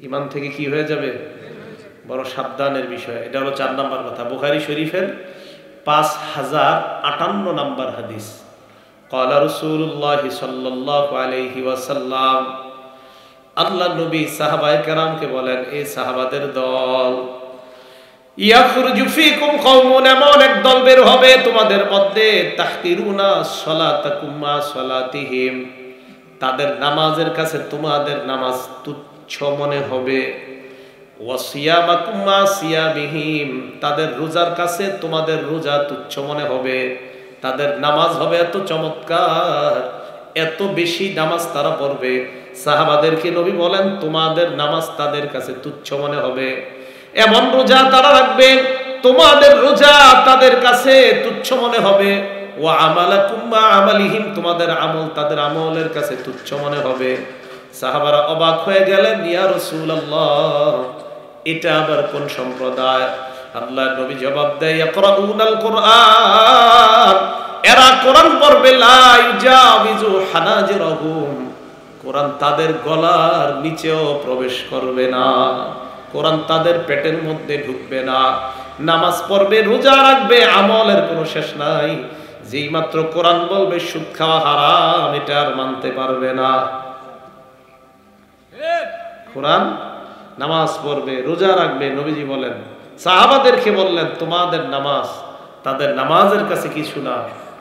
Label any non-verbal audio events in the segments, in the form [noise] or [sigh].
ইমান থেকে কি হয়ে যাবে? বড় সাবধানের বিষয়। এটা হলো চার নম্বর কথা। বুখারি শরীফের পাঁচ হাজার আটান্ন নম্বর হাদিস। কলা রসুল্লাহ সাল্লাহ আলহি ওয়াসাল্লাম আল্লাহ নবী সাহাবায় কেরামকে বলেন এই সাহাবাদের দল তাদের নামাজের কাছে তোমাদের নামাজ তুচ্ছ মনে হবে। তাদের রোজার কাছে তোমাদের রোজা তুচ্ছ মনে হবে। তাদের নামাজ হবে এত চমৎকার, এত বেশি নামাজ তারা পড়বে। সাহাবাদেরকে নবী বলেন, তোমাদের নামাজ তাদের কাছে তুচ্ছ মনে হবে। এমন রোজা তারা রাখবে, তোমাদের রোজা তাদের কাছে তুচ্ছ মনে হবে। ও আমালা কুম্মা আমালিহীন তোমাদের আমল তাদের আমলের কাছে তুচ্ছ মনে হবে। সাহাবারা অবাক হয়ে গেলেন, ইয়া রাসূলুল্লাহ, এটা আবার কোন সম্প্রদায়? আল্লাহ নবী জবাব দেয় কোরআন এরা কোরআন পড়বে, লা ইউজাবিজু হানাজিরহুম। কোরআন তাদের গলার নিচেও প্রবেশ করবে না। কোরআন তাদের পেটের মধ্যে ঢুকবে না। নামাজ পড়বে, রোজা রাখবে, আমলের কোনো শেষ নাই। যেই মাত্র কোরআন বলবে, সুদ খাওয়া হারাম, এটা আর মানতে পারবে না। কোরআন নামাজ পড়বে, রোজা রাখবে, নবীজি বলেন। সাহাবাদেরকে বললেন, তোমাদের নামাজ, তাদের নামাজের কাছে কিছু না।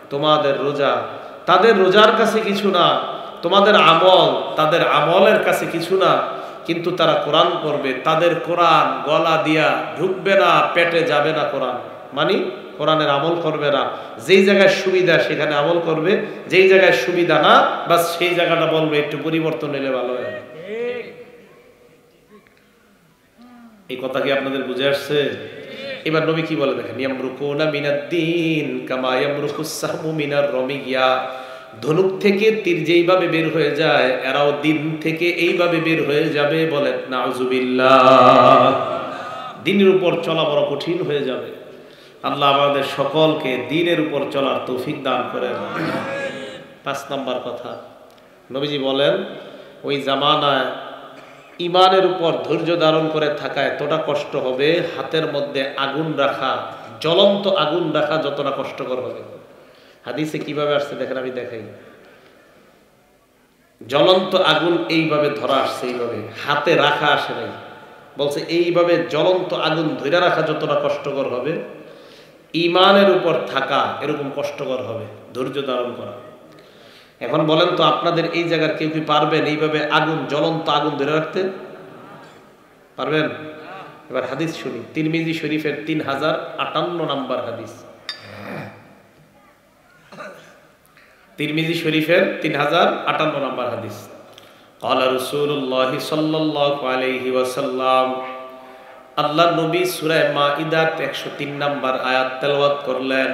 তোমাদের রোজা, তাদের রোজার কাছে কিছু না। তোমাদের আমল, তাদের আমলের কাছে কিছু না। কিন্তু তারা কোরআন পড়বে। তাদের কোরআন গলা দিয়া ঢুকবে না, পেটে যাবে না কোরআন। মানি কোরআনের আমল করবে না। যেই জায়গায় সুবিধা, সেখানে আমল করবে। যেই জায়গায় সুবিধা না, বাস সেই জায়গাটা বলবে, একটু পরিবর্তন এলে ভালো হয়। এই কথা কি আপনাদের বুঝে আসছে? এবার নবী কি বলে দেখেন, ইয়ামরুকুনা মিনাদ্দিন কামা ইয়ামরুকুস সাহমু মিনার রমিয়া ধনুক থেকে তীর যেইভাবে বের হয়ে যায়, এরাও দিন থেকে এইভাবে বের হয়ে যাবে বলেন, নাউজুবিল্লাহ। দিনের উপর চলা বড় কঠিন হয়ে যাবে। আল্লাহ আমাদের সকলকে দিনের উপর চলার তৌফিক দান করেন। পাঁচ নম্বর কথা, নবীজি বলেন, ওই জামানায় ইমানের উপর ধৈর্য ধারণ করে থাকা এতটা কষ্ট হবে, হাতের মধ্যে আগুন রাখা, জ্বলন্ত আগুন রাখা যতটা কষ্টকর হবে। হাদিসে কীভাবে আসছে দেখেন, আমি দেখাই। জ্বলন্ত আগুন এইভাবে ধরা আসছে, এইভাবে। হাতে রাখা আসে নাই। বলছে, এইভাবে জ্বলন্ত আগুন ধরে রাখা যতটা কষ্টকর হবে, ইমানের উপর থাকা এরকম কষ্টকর হবে, ধৈর্য ধারণ করা। এখন বলেন তো আপনাদের এই জায়গার কেউ কি পারবেন এইভাবে আগুন জ্বলন্ত আগুন ধরে রাখতে পারবেন এবার হাদিস শুনি তিরমিজি শরীফের তিন হাজার আটান্ন নাম্বার হাদিস তিরমিজি শরীফের তিন হাজার আটান্ন নাম্বার হাদিস قال رسول الله صلى الله عليه وسلم আল্লাহ নবী সূরা মাইদার 103 নাম্বার আয়াত তেলাওয়াত করলেন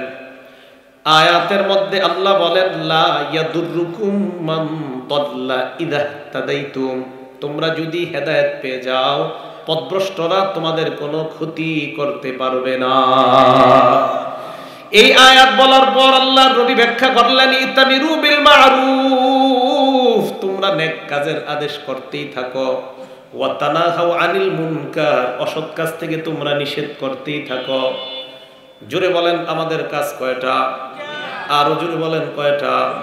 আয়াতের মধ্যে আল্লাহ বলেন, লা ইয়াদুররুকুম মান তাল্লা ইদা তাদাইতুম তোমরা যদি হেদায়েত পেয়ে যাও, পথভ্রষ্টরা তোমাদের কোনো ক্ষতি করতে পারবে না। এই আয়াত বলার পর আল্লাহর নবী ব্যাখ্যা করলেন, ইতামিরু বিল মারুফ। তোমরা নেক কাজের আদেশ করতেই থাকো। ওয়াতানাহাউ আনিল মুনকার। অসৎ কাজ থেকে তোমরা নিষেধ করতেই থাকো। জোরে বলেন, আমাদের কাজ কয়টা? আরও জোরে বলেন কয়টা?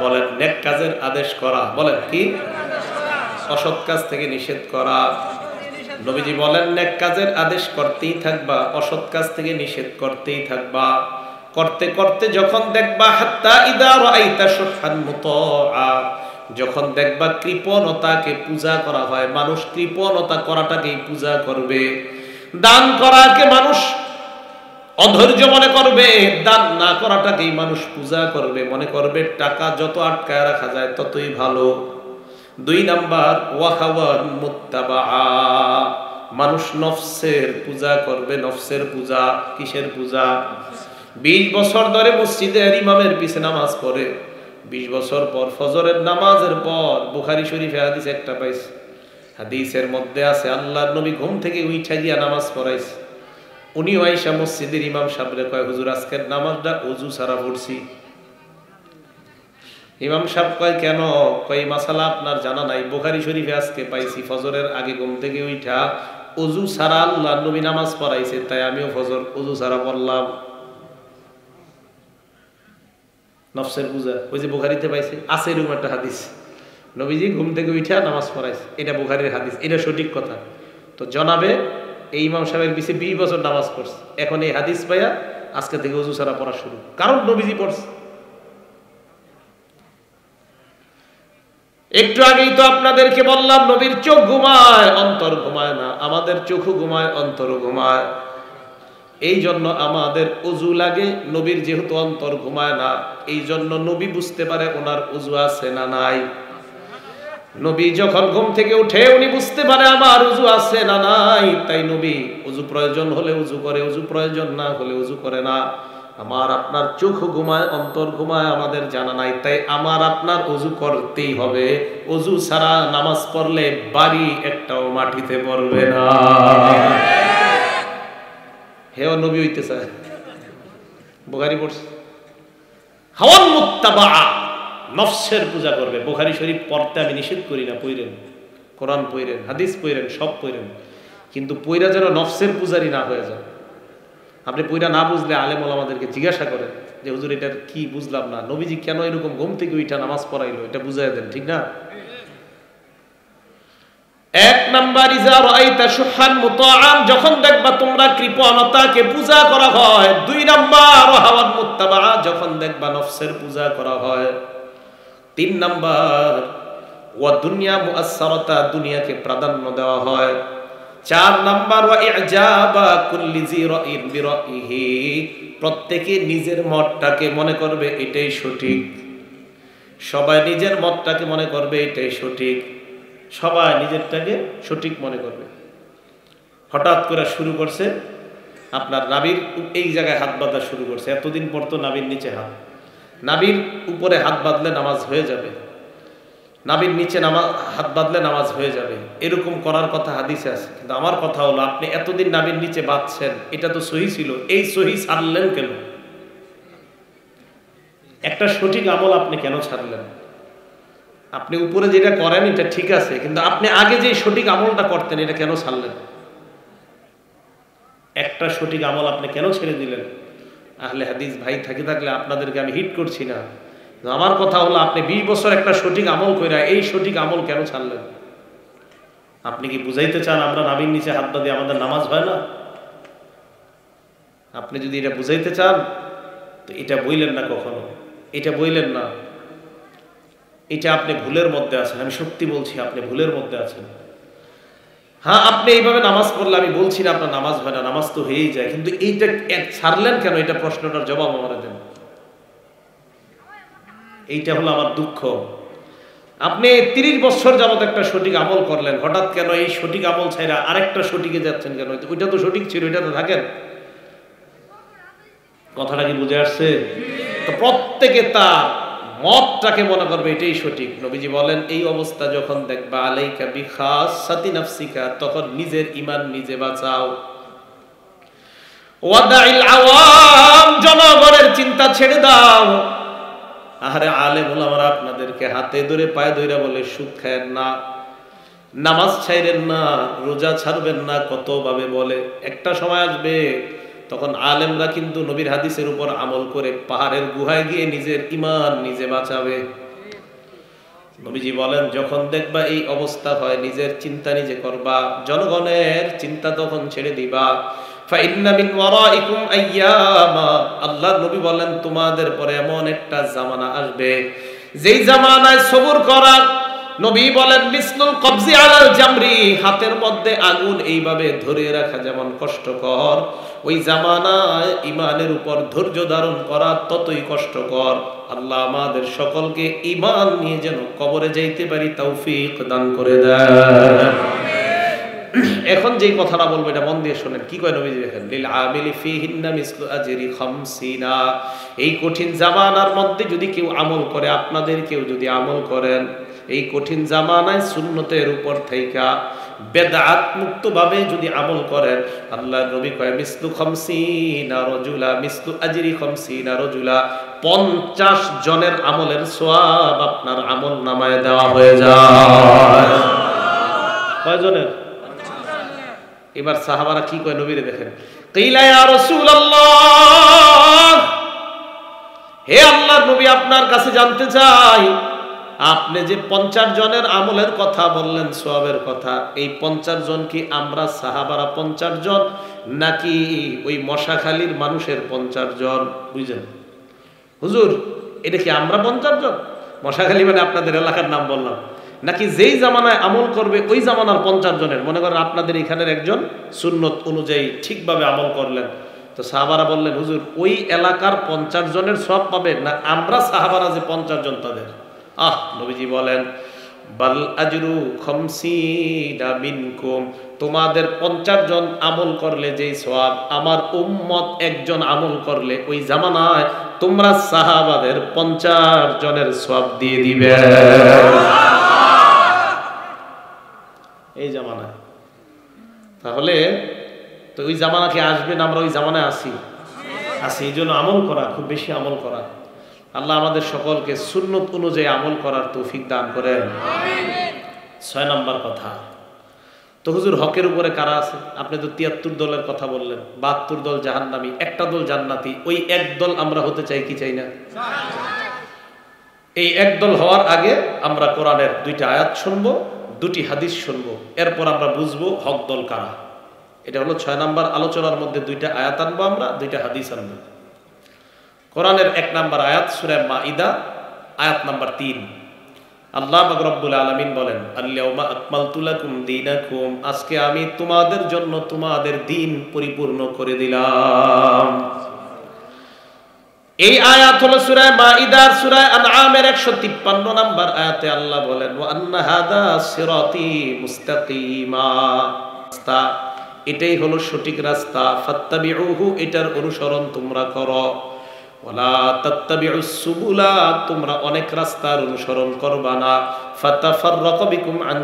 বলেন, নেক কাজের আদেশ করা। বলেন, কি? অসৎ কাজ থেকে নিষেধ করা। নবীজি বলেন, নেক কাজের আদেশ করতেই থাকবা, অসৎ কাজ থেকে নিষেধ করতেই থাকবা। করতে করতে যখন দেখবা, হাত্তা ইদা মুতাআ। যখন দেখবা কৃপণতাকে পূজা করা হয়, মানুষ কৃপণতা করাটাকেই পূজা করবে। দান করাকে মানুষ অধৈর্য মনে করবে, দান না করাটাকেই মানুষ পূজা করবে, মনে করবে টাকা যত আটকায় রাখা যায় ততই ভালো। দুই নাম্বার, ওয়াহাওয়ান মুত্তাবা মানুষ নফসের পূজা করবে, নফসের পূজা কিসের পূজা? বিশ বছর ধরে মসজিদের ইমামের পিছে নামাজ পড়ে, বিশ বছর পর ফজরের নামাজের পর বুখারি শরীফে হাদিস একটা পাইছে। হাদিসের মধ্যে আছে, আল্লাহর নবী ঘুম থেকে উইঠা গিয়া নামাজ পড়াইছে। উনি আইসা মসজিদের ইমাম সাহেবরে কয়, হুজুর, আজকের নামাজটা অজু সারা পড়ছি। ইমাম সাহেব কয়, কেন? কয় মাসালা আপনার জানা নাই। বোখারি শরীফে আজকে পাইছি, ফজরের আগে ঘুম থেকে উঠা অজু সারা আল্লাহ নবী নামাজ পড়াইছে, তাই আমিও ফজর অজু সারা পড়লাম। নফসের পূজা, ওই যে বোখারিতে পাইছে, আছে এরকম একটা হাদিস। নবীজি ঘুম থেকে উঠা নামাজ পড়াইছে, এটা বোখারির হাদিস, এটা সঠিক কথা। তো জনাবে এই ইমাম সাহেবের পিছিয়ে বিশ বছর নামাজ পড়ছে। এখন এই হাদিস পাইয়া আজকে থেকে অজু সারা পড়া শুরু। কারণ নবীজি পড়ছে। একটু আগেই তো আপনাদেরকে বললাম, নবীর চোখ ঘুমায়, অন্তর ঘুমায় না। আমাদের চোখও ঘুমায় অন্তর ঘুমায়। এই জন্য আমাদের উজু লাগে, নবীর যেহেতু অন্তর ঘুমায় না, এই জন্য নবী বুঝতে পারে ওনার উজু আছে না নাই। নবী যখন ঘুম থেকে উঠে উনি বুঝতে পারে আমার উজু আছে না নাই, তাই নবী উজু প্রয়োজন হলে উজু করে, উজু প্রয়োজন না হলে উজু করে না। আমার আপনার চোখ ঘুমায়, অন্তর ঘুমায়, আমাদের জানা নাই, তাই আমার আপনার অজু করতেই হবে। অজু ছাড়া নামাজ পড়লে বাড়ি একটাও মাটিতে পড়বে না। হেও নবী হইতে চায় বোখারি পড়ছে। হাওয়ান মুত্তাবা নফসের পূজা করবে। বোখারি শরীফ পড়তে আমি নিষেধ করি না, পইরেন। কোরআন পইরেন, হাদিস পইরেন, সব পইরেন। কিন্তু পইরা যেন নফসের পূজারি না হয়ে যায়। আপনি পইরা না বুঝলে আলেম আমাদেরকে জিজ্ঞাসা করেন যে, হুজুর এটার কি বুঝলাম না? নবীজি কেন এরকম ঘুম থেকে উইটা নামাজ পড়াইলো? এটা বুঝাই দেন, ঠিক না? এক নাম্বার ইজার আইতা সুহান মুতাআম যখন দেখবা তোমরা কৃপণতাকে পূজা করা হয়। দুই নাম্বার হাওয়ান মুত্তাবা যখন দেখবা নফসের পূজা করা হয়। তিন নাম্বার, ওয়া দুনিয়া মুআসসারাতা, দুনিয়াকে প্রাধান্য দেওয়া হয়। চার নাম্বার, ওয়া ইজাবা কুল্লি জি রাইন বিরাইহি, প্রত্যেকে নিজের মতটাকে মনে করবে এটাই সঠিক। সবাই নিজের মতটাকে মনে করবে এটাই সঠিক। সবাই নিজেরটাকে সঠিক মনে করবে। হঠাৎ করে শুরু করছে, আপনার নাবির এই জায়গায় হাত বাঁধা শুরু করছে। এতদিন পর তো নাবির নিচে হাত। নাবির উপরে হাত বাঁধলে নামাজ হয়ে যাবে। নাবির নিচে নামাজ হাত বাঁধলে নামাজ হয়ে যাবে। এরকম করার কথা হাদিসে আছে। কিন্তু আমার কথা হলো, আপনি এতদিন নাবির নিচে বাঁধছেন, এটা তো সহি ছিল। এই সহি ছাড়লেন কেন? একটা সঠিক আমল আপনি কেন ছাড়লেন? আপনি উপরে যেটা করেন, এটা ঠিক আছে, কিন্তু আপনি আগে যে সঠিক আমলটা করতেন, এটা কেন ছাড়লেন? একটা সঠিক আমল আপনি কেন ছেড়ে দিলেন? আহলে হাদিস ভাই থাকি থাকলে আপনাদেরকে আমি হিট করছি না। আমার কথা হলো, আপনি বিশ বছর একটা সঠিক আমল করে এই সঠিক আমল কেন ছাড়লেন? আপনি কি বুঝাইতে চান আমরা নাবির নিচে হাত দিয়ে আমাদের নামাজ হয় না? আপনি যদি এটা বুঝাইতে চান, তো এটা বইলেন না কখনো। এটা বইলেন না। এটা আপনি ভুলের মধ্যে আছেন। আমি সত্যি বলছি, আপনি ভুলের মধ্যে আছেন। হ্যাঁ আপনি এইভাবে নামাজ পড়লে আমি বলছি না আপনার নামাজ হয় না, নামাজ তো হয়েই যায়। কিন্তু এইটা ছাড়লেন কেন? এটা প্রশ্নটার জবাব আমার দেন। এইটা হলো আমার দুঃখ। আপনি তিরিশ বছর যাবত একটা সঠিক আমল করলেন, হঠাৎ কেন এই সঠিক আমল ছাইরা আরেকটা সঠিকে যাচ্ছেন কেন? ওইটা তো সঠিক ছিল, ওইটা তো থাকেন। কথাটা কি বুঝে আসছে? প্রত্যেকে তার মতটাকে মনে করবে এটাই সঠিক। নবীজি বলেন, এই অবস্থা যখন দেখবা, আলাইকা বিখাস সাতি নাফসিকা, তখন নিজের ইমান নিজে বাঁচাও। ওয়াদাইল আওয়াম, জনগণের চিন্তা ছেড়ে দাও। আহারে আলেম ওলামারা আপনাদেরকে হাতে ধরে, পায়ে ধরে বলে, সুদ খায়েন না, নামাজ ছাইরেন না, রোজা ছাড়বেন না। কত ভাবে বলে, একটা সময় আসবে তখন আলেমরা কিন্তু নবীর হাদিসের উপর আমল করে পাহাড়ের গুহায় গিয়ে নিজের ইমান নিজে বাঁচাবে। নবীজি বলেন, যখন দেখবা এই অবস্থা হয়, নিজের চিন্তা নিজে করবা, জনগণের চিন্তা তখন ছেড়ে দিবা। আল্লাহ নবী বলেন, তোমাদের পরে এমন একটা জামানা আসবে। যেই জামানায় সবুর করা নবী বলেন বিষ্ণুল কবজি আলাল জামরি, হাতের মধ্যে আগুন এইভাবে ধরে রাখা যেমন কষ্টকর, ওই জামানায় ইমানের উপর ধৈর্য ধারণ করা ততই কষ্টকর। আল্লাহ আমাদের সকলকে ইমান নিয়ে যেন কবরে যাইতে পারি, তৌফিক দান করে দেয় [clears throat] এখন যেই কথাটা বলব, এটা মন দিয়ে শোনেন। কি কয় নবীজি? দেখেন, লিল আমিলি ফিহিন্না মিসলু আজরি খামসিনা। এই কঠিন জামানার মধ্যে যদি কেউ আমল করে, আপনাদের কেউ যদি আমল করেন এই কঠিন জামানায় সুন্নতের উপর থেইকা বেদাত মুক্ত ভাবে যদি আমল করেন আল্লাহ নবী কয়, মিসলু খমসিনা রজুলা, মিসলু আজরি খমসিনা রজুলা। পঞ্চাশ জনের আমলের সোয়াব আপনার আমল নামায় দেওয়া হয়ে যায়। কয়জনের এবার সাহাবারা কি কয়, নবীরে দেখেন। হে আল্লাহর নবী আপনার কাছে জানতে চাই আপনি যে পঞ্চাশ জনের আমলের কথা বললেন সোয়াবের কথা, এই পঞ্চাশ জন কি আমরা সাহাবারা পঞ্চাশ জন, নাকি ওই মশাখালীর মানুষের পঞ্চাশ জন? বুঝলেন? হুজুর, এটা কি আমরা পঞ্চাশ জন? মশাখালী মানে আপনাদের এলাকার নাম বললাম। নাকি যেই জামানায় আমল করবে, ওই জামানার পঞ্চাশ জনের? মনে করেন আপনাদের এখানের একজন সুন্নত অনুযায়ী ঠিকভাবে আমল করলেন। তো সাহাবারা বললেন, হুজুর, ওই এলাকার পঞ্চাশ জনের সব পাবে না আমরা সাহাবারা যে পঞ্চাশ জন তাদের? আহ নবীজি বলেন বাল আজরু খমসিনা মিনকুম তোমাদের পঞ্চাশ জন আমল করলে যেই সওয়াব আমার উম্মত একজন আমল করলে ওই জামানায় তোমরা সাহাবাদের পঞ্চাশ জনের সওয়াব দিয়ে দিবে। এই জামানায়। তাহলে তো ওই জামানা কি আসবেন আমরা ওই জামানায় আসি? আসি এই জন্য আমল করা খুব বেশি আমল করা। আল্লাহ আমাদের সকলকে সুন্নত অনুযায়ী আমল করার তৌফিক দান করেন। ছয় নম্বর কথা তো হুজুর হকের উপরে কারা আছে? আপনি তো তিয়াত্তর দলের কথা বললেন বাহাত্তর দল জাহান্নামি একটা দল জান্নাতি ওই এক দল আমরা হতে চাই কি চাই না? এই এক দল হওয়ার আগে আমরা কোরআনের দুইটা আয়াত শুনব দুটি হাদিস শুনব এরপর আমরা বুঝব হক দল কারা। এটা হলো ছয় নম্বর আলোচনার মধ্যে দুইটা আয়াত আনব আমরা দুইটা হাদিস আনব। কোরআনের এক নাম্বার আয়াত সুরে মাইদা আয়াত নাম্বার তিন। আল্লাহ রব্বুল আলমিন বলেন আল্লাহমা আকমাল তুলাকুম দিনাকুম আজকে আমি তোমাদের জন্য তোমাদের দিন পরিপূর্ণ করে দিলাম। এই আয়াত হলো সুরায় মাইদার সুরায় আনআমের 153 নাম্বার আয়াতে আল্লাহ বলেন, ওয়া আন্না হাদা সিরাতি মুস্তাকিমা রাস্তা। এটাই হলো সঠিক রাস্তা। ফাত্তাবিউহু, এটার অনুসরণ তোমরা করো। ওয়ালা তাত্তাবিউস তোমরা অনেক রাস্তার অনুসরণ করবা না। ফাতাফাররাকু বিকুম আন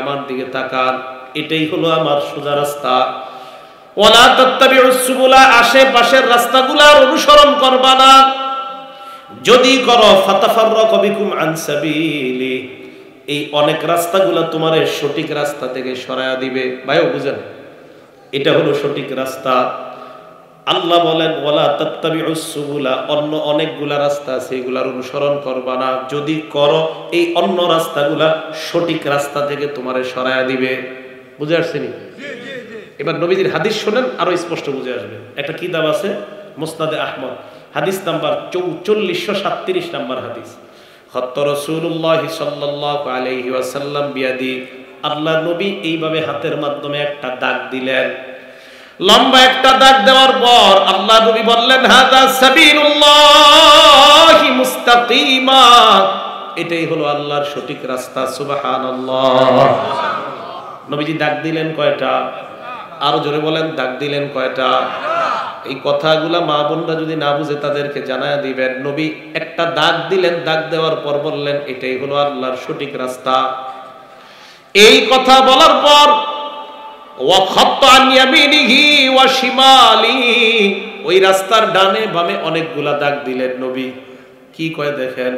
আমার দিকে তাকান, এটাই হলো আমার সোজা রাস্তা। ওয়ালা তাত্তাবিউস সুবুলা, আশেপাশের রাস্তাগুলোর অনুসরণ করবা না। যদি করো, ফাতাফাররাকু বিকুম আন সাবিলি, এই অনেক রাস্তাগুলো তোমার সঠিক রাস্তা থেকে সরায়া দিবে। ভাইও বুঝেন, এটা হলো সঠিক রাস্তা। আল্লাহ বলেন ওয়ালা তাত্তাবিউস সুবুলা অন্য অনেকগুলা রাস্তা আছে এগুলার অনুসরণ করবা না। যদি করো এই অন্য রাস্তাগুলা সঠিক রাস্তা থেকে তোমারে সরায়া দিবে। বুঝে আসছেনি এবার নবীজির হাদিস শোনেন আরও স্পষ্ট বুঝে আসবে। একটা কিতাব আছে মুসনাদে আহমদ। হাদিস নাম্বার চৌচল্লিশশো সাতত্রিশ নাম্বার হাদিস। হত্ত রসুল্লাহ সাল্লাহ আলহি ওয়াসাল্লাম বিয়াদি আল্লাহ নবী এইভাবে হাতের মাধ্যমে একটা দাগ দিলেন। লম্বা একটা দাগ দেওয়ার পর আল্লাহ নবী বললেন, হাদা সাবিলুল্লাহি মুস্তাকিমা। এটাই হলো আল্লাহর সঠিক রাস্তা, সুবহানাল্লাহ। নবীজি দাগ দিলেন কয়টা? আরও জোরে বলেন, দাগ দিলেন কয়টা? এই কথাগুলা মা বোনরা যদি না বুঝে তাদেরকে জানায় দিবেন। নবী একটা দাগ দিলেন, দাগ দেওয়ার পর বললেন, এটাই হলো আল্লাহর সঠিক রাস্তা। এই কথা বলার পর ওই রাস্তার ডানে বামে অনেকগুলা দাগ দিলেন নবী। কি কয় দেখেন?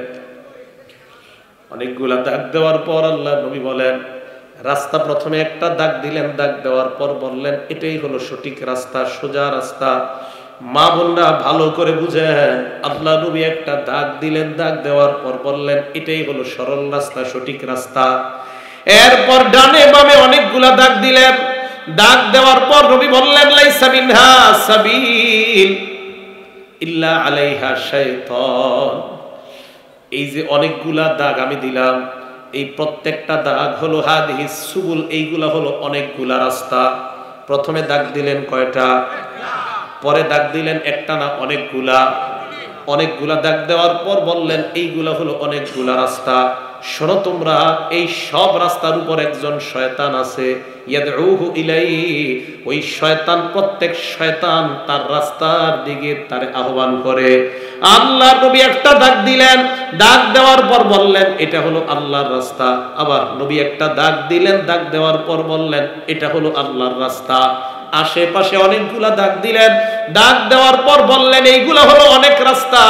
অনেকগুলা দাগ দেওয়ার পর আল্লাহ নবী বলেন, রাস্তা প্রথমে একটা দাগ দিলেন, দাগ দেওয়ার পর বললেন, এটাই হলো সঠিক রাস্তা, সোজা রাস্তা। মা বোনরা ভালো করে বুঝেন আল্লাহ নবী একটা দাগ দিলেন, দাগ দেওয়ার পর বললেন, এটাই হলো সরল রাস্তা, সঠিক রাস্তা। এরপর ডানে বামে অনেকগুলা দাগ দিলেন। দাগ দেওয়ার পর নবী বললেন ইল্লা আলাইহা শাইতান। এই যে অনেকগুলা দাগ আমি দিলাম, এই প্রত্যেকটা দাগ হলো হাদিহি সুবুল, এইগুলা হলো অনেকগুলা রাস্তা। প্রথমে দাগ দিলেন কয়টা? পরে দাগ দিলেন একটা না অনেকগুলা? অনেকগুলা দাগ দেওয়ার পর বললেন, এইগুলা হলো অনেকগুলা রাস্তা। শোনো তোমরা, এই সব রাস্তার উপর একজন শয়তান আছে ইয়াদউহু ইলাই ওই শয়তান, প্রত্যেক শয়তান তার রাস্তার দিকে তার আহ্বান করে। আল্লাহর নবী একটা দিলেন দেওয়ার পর বললেন, এটা হলো আল্লাহর রাস্তা। আবার নবী একটা ডাক দিলেন দেওয়ার পর বললেন, এটা হলো আল্লাহর রাস্তা। আশেপাশে অনেকগুলা ডাক দিলেন, ডাক দেওয়ার পর বললেন, এইগুলা হলো অনেক রাস্তা।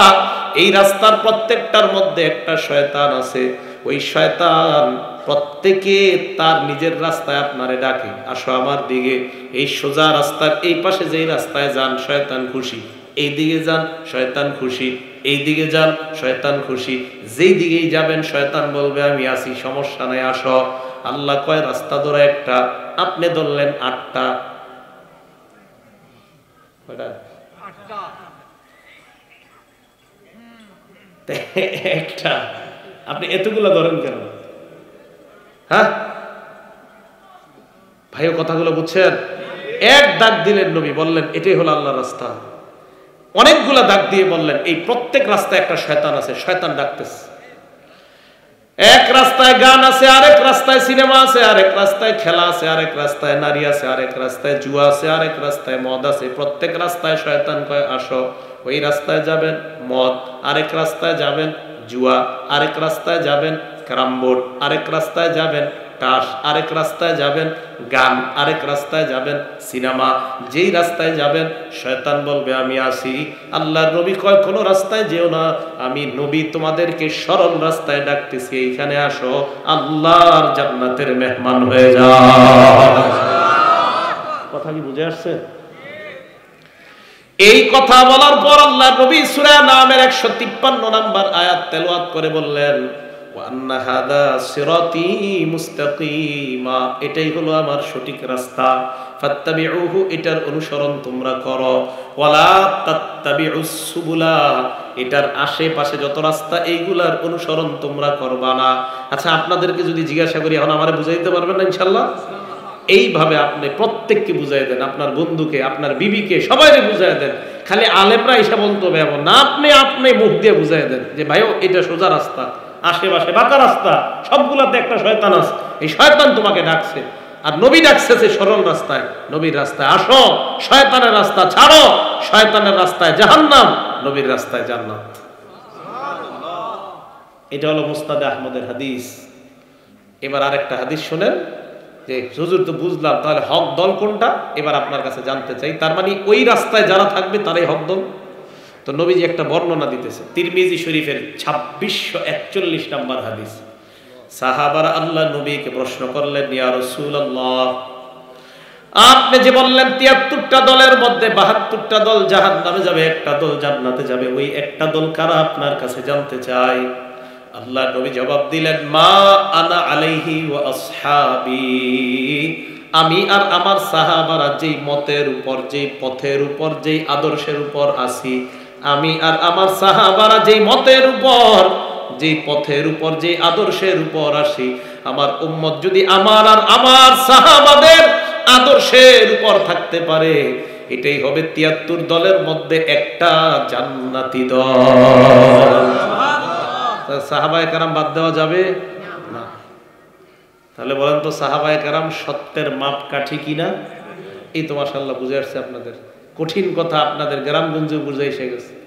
এই রাস্তার প্রত্যেকটার মধ্যে একটা শয়তান আছে। ওই শয়তান প্রত্যেকে তার নিজের রাস্তায় আপনারে ডাকে। আসো আমার দিকে। এই সোজা রাস্তার এই পাশে যেই রাস্তায় যান শয়তান খুশি। এই দিকে যান শয়তান খুশি। এই দিকে যান শয়তান খুশি। যেই দিকেই যাবেন শয়তান বলবে আমি আসি সমস্যা নাই আসো। আল্লাহ কয় রাস্তা ধরে একটা। আপনি ধরলেন আটটা। একটা। আপনি এতগুলো ধরেন কেন? হ্যাঁ? ভাইও কথাগুলো বুঝছেন? এক দাগ দিলেন নবী, বললেন, এটাই হলো আল্লাহর রাস্তা। অনেকগুলা দাগ দিয়ে বললেন, এই প্রত্যেক রাস্তায় একটা শয়তান আছে, শয়তান ডাকতেছে। এক রাস্তায় গান আছে, আরেক রাস্তায় সিনেমা আছে, আরেক রাস্তায় খেলা আছে, আরেক রাস্তায় নারী আছে, আরেক রাস্তায় জুয়া আছে, আরেক রাস্তায় মদ আছে। প্রত্যেক রাস্তায় শয়তান কয়, আসো। ওই রাস্তায় যাবেন মদ, আরেক রাস্তায় যাবেন জুয়া, আরেক রাস্তায় যাবেন ক্যারাম আরেক রাস্তায় যাবেন টাস আরেক রাস্তায় যাবেন, গান আরেক রাস্তায় যাবেন, সিনেমা যেই রাস্তায় যাবেন, শয়তান বলবে, আমি আসি। আল্লাহর নবী কয়, কোনো রাস্তায় যেও না। আমি নবী তোমাদেরকে সরল রাস্তায় ডাকতেছি, এইখানে আসো। আল্লাহর জান্নাতের মেহমান হয়ে যাও। কথা কি বুঝে আসছে? এই কথা বলার পর আল্লাহ নবী সূরা নামের 153 নাম্বার আয়াত তেলাওয়াত করে বললেন এটাই হলো আমার সঠিক রাস্তা। এটার অনুসরণ তোমরা করো। এটার আশেপাশে যত রাস্তা, এইগুলার অনুসরণ তোমরা করবা না। আচ্ছা আপনাদেরকে যদি জিজ্ঞাসা করি, এখন আমারে বুঝাইতে পারবেন না, ইনশাআল্লাহ? এইভাবে আপনি প্রত্যেককে বুঝাই দেন, আপনার বন্ধুকে, আপনার বিবিকে সবাইকে বুঝাই দেন। খালি আলেমরা এসে বলতে হবে না, আপনি আপনি মুখ দিয়ে বুঝাই দেন যে, ভাইও, এটা সোজা রাস্তা। আশেপাশে বাঁকা রাস্তা, সবগুলাতে একটা শয়তান আছে। এই শয়তান তোমাকে ডাকছে। আর নবী ডাকছে সে সরল রাস্তায়, নবীর রাস্তায় আসো, শয়তানের রাস্তা ছাড়ো, শয়তানের রাস্তায় জাহান্নাম, নবীর রাস্তায় জান্নাত। এটা হলো মুস্তাদে আহমদের হাদিস। এবার আরেকটা হাদিস শোনেন, যে, হুজুর, তো বুঝলাম, তাহলে হক দল কোনটা? এবার আপনার কাছে জানতে চাই, তার মানে ওই রাস্তায় যারা থাকবে, তারাই হক দল? তো নবীজি একটা বর্ণনা দিতেছে। তিরমিজি শরীফের ছাব্বিশশো একচল্লিশ নাম্বার হাদিস। সাহাবার আল্লাহ নবীকে প্রশ্ন করলেন, ইয়া রাসূলুল্লাহ, আপনি যে বললেন তিয়াত্তরটা দলের মধ্যে বাহাত্তরটা দল জাহান নামে যাবে, একটা দল জান্নাতে যাবে, ওই একটা দল কারা আপনার কাছে জানতে চাই আল্লাহ নবী জবাব দিলেন, মা আনা আলাইহি ওয়া আসহাবি, আমি আর আমার সাহাবারা যেই মতের উপর, যেই পথের উপর, যেই আদর্শের উপর আছি আমি আর আমার সাহাবারা যেই মতের উপর, যেই পথের উপর, যেই আদর্শের উপর আসি, আমার উম্মত যদি আমার আর আমার সাহাবাদের আদর্শের উপর থাকতে পারে, এটাই হবে তিয়াত্তর দলের মধ্যে একটা জান্নাতি দল। সাহাবায় কারাম বাদ দেওয়া যাবে? না। তাহলে বলেন তো সাহাবায় কারাম সত্যের মাপ কাঠি কিনা? এই তো মাসাল্লাহ বুঝে আসছে আপনাদের। কঠিন কথা আপনাদের গ্রামগঞ্জে বুঝে এসে গেছে।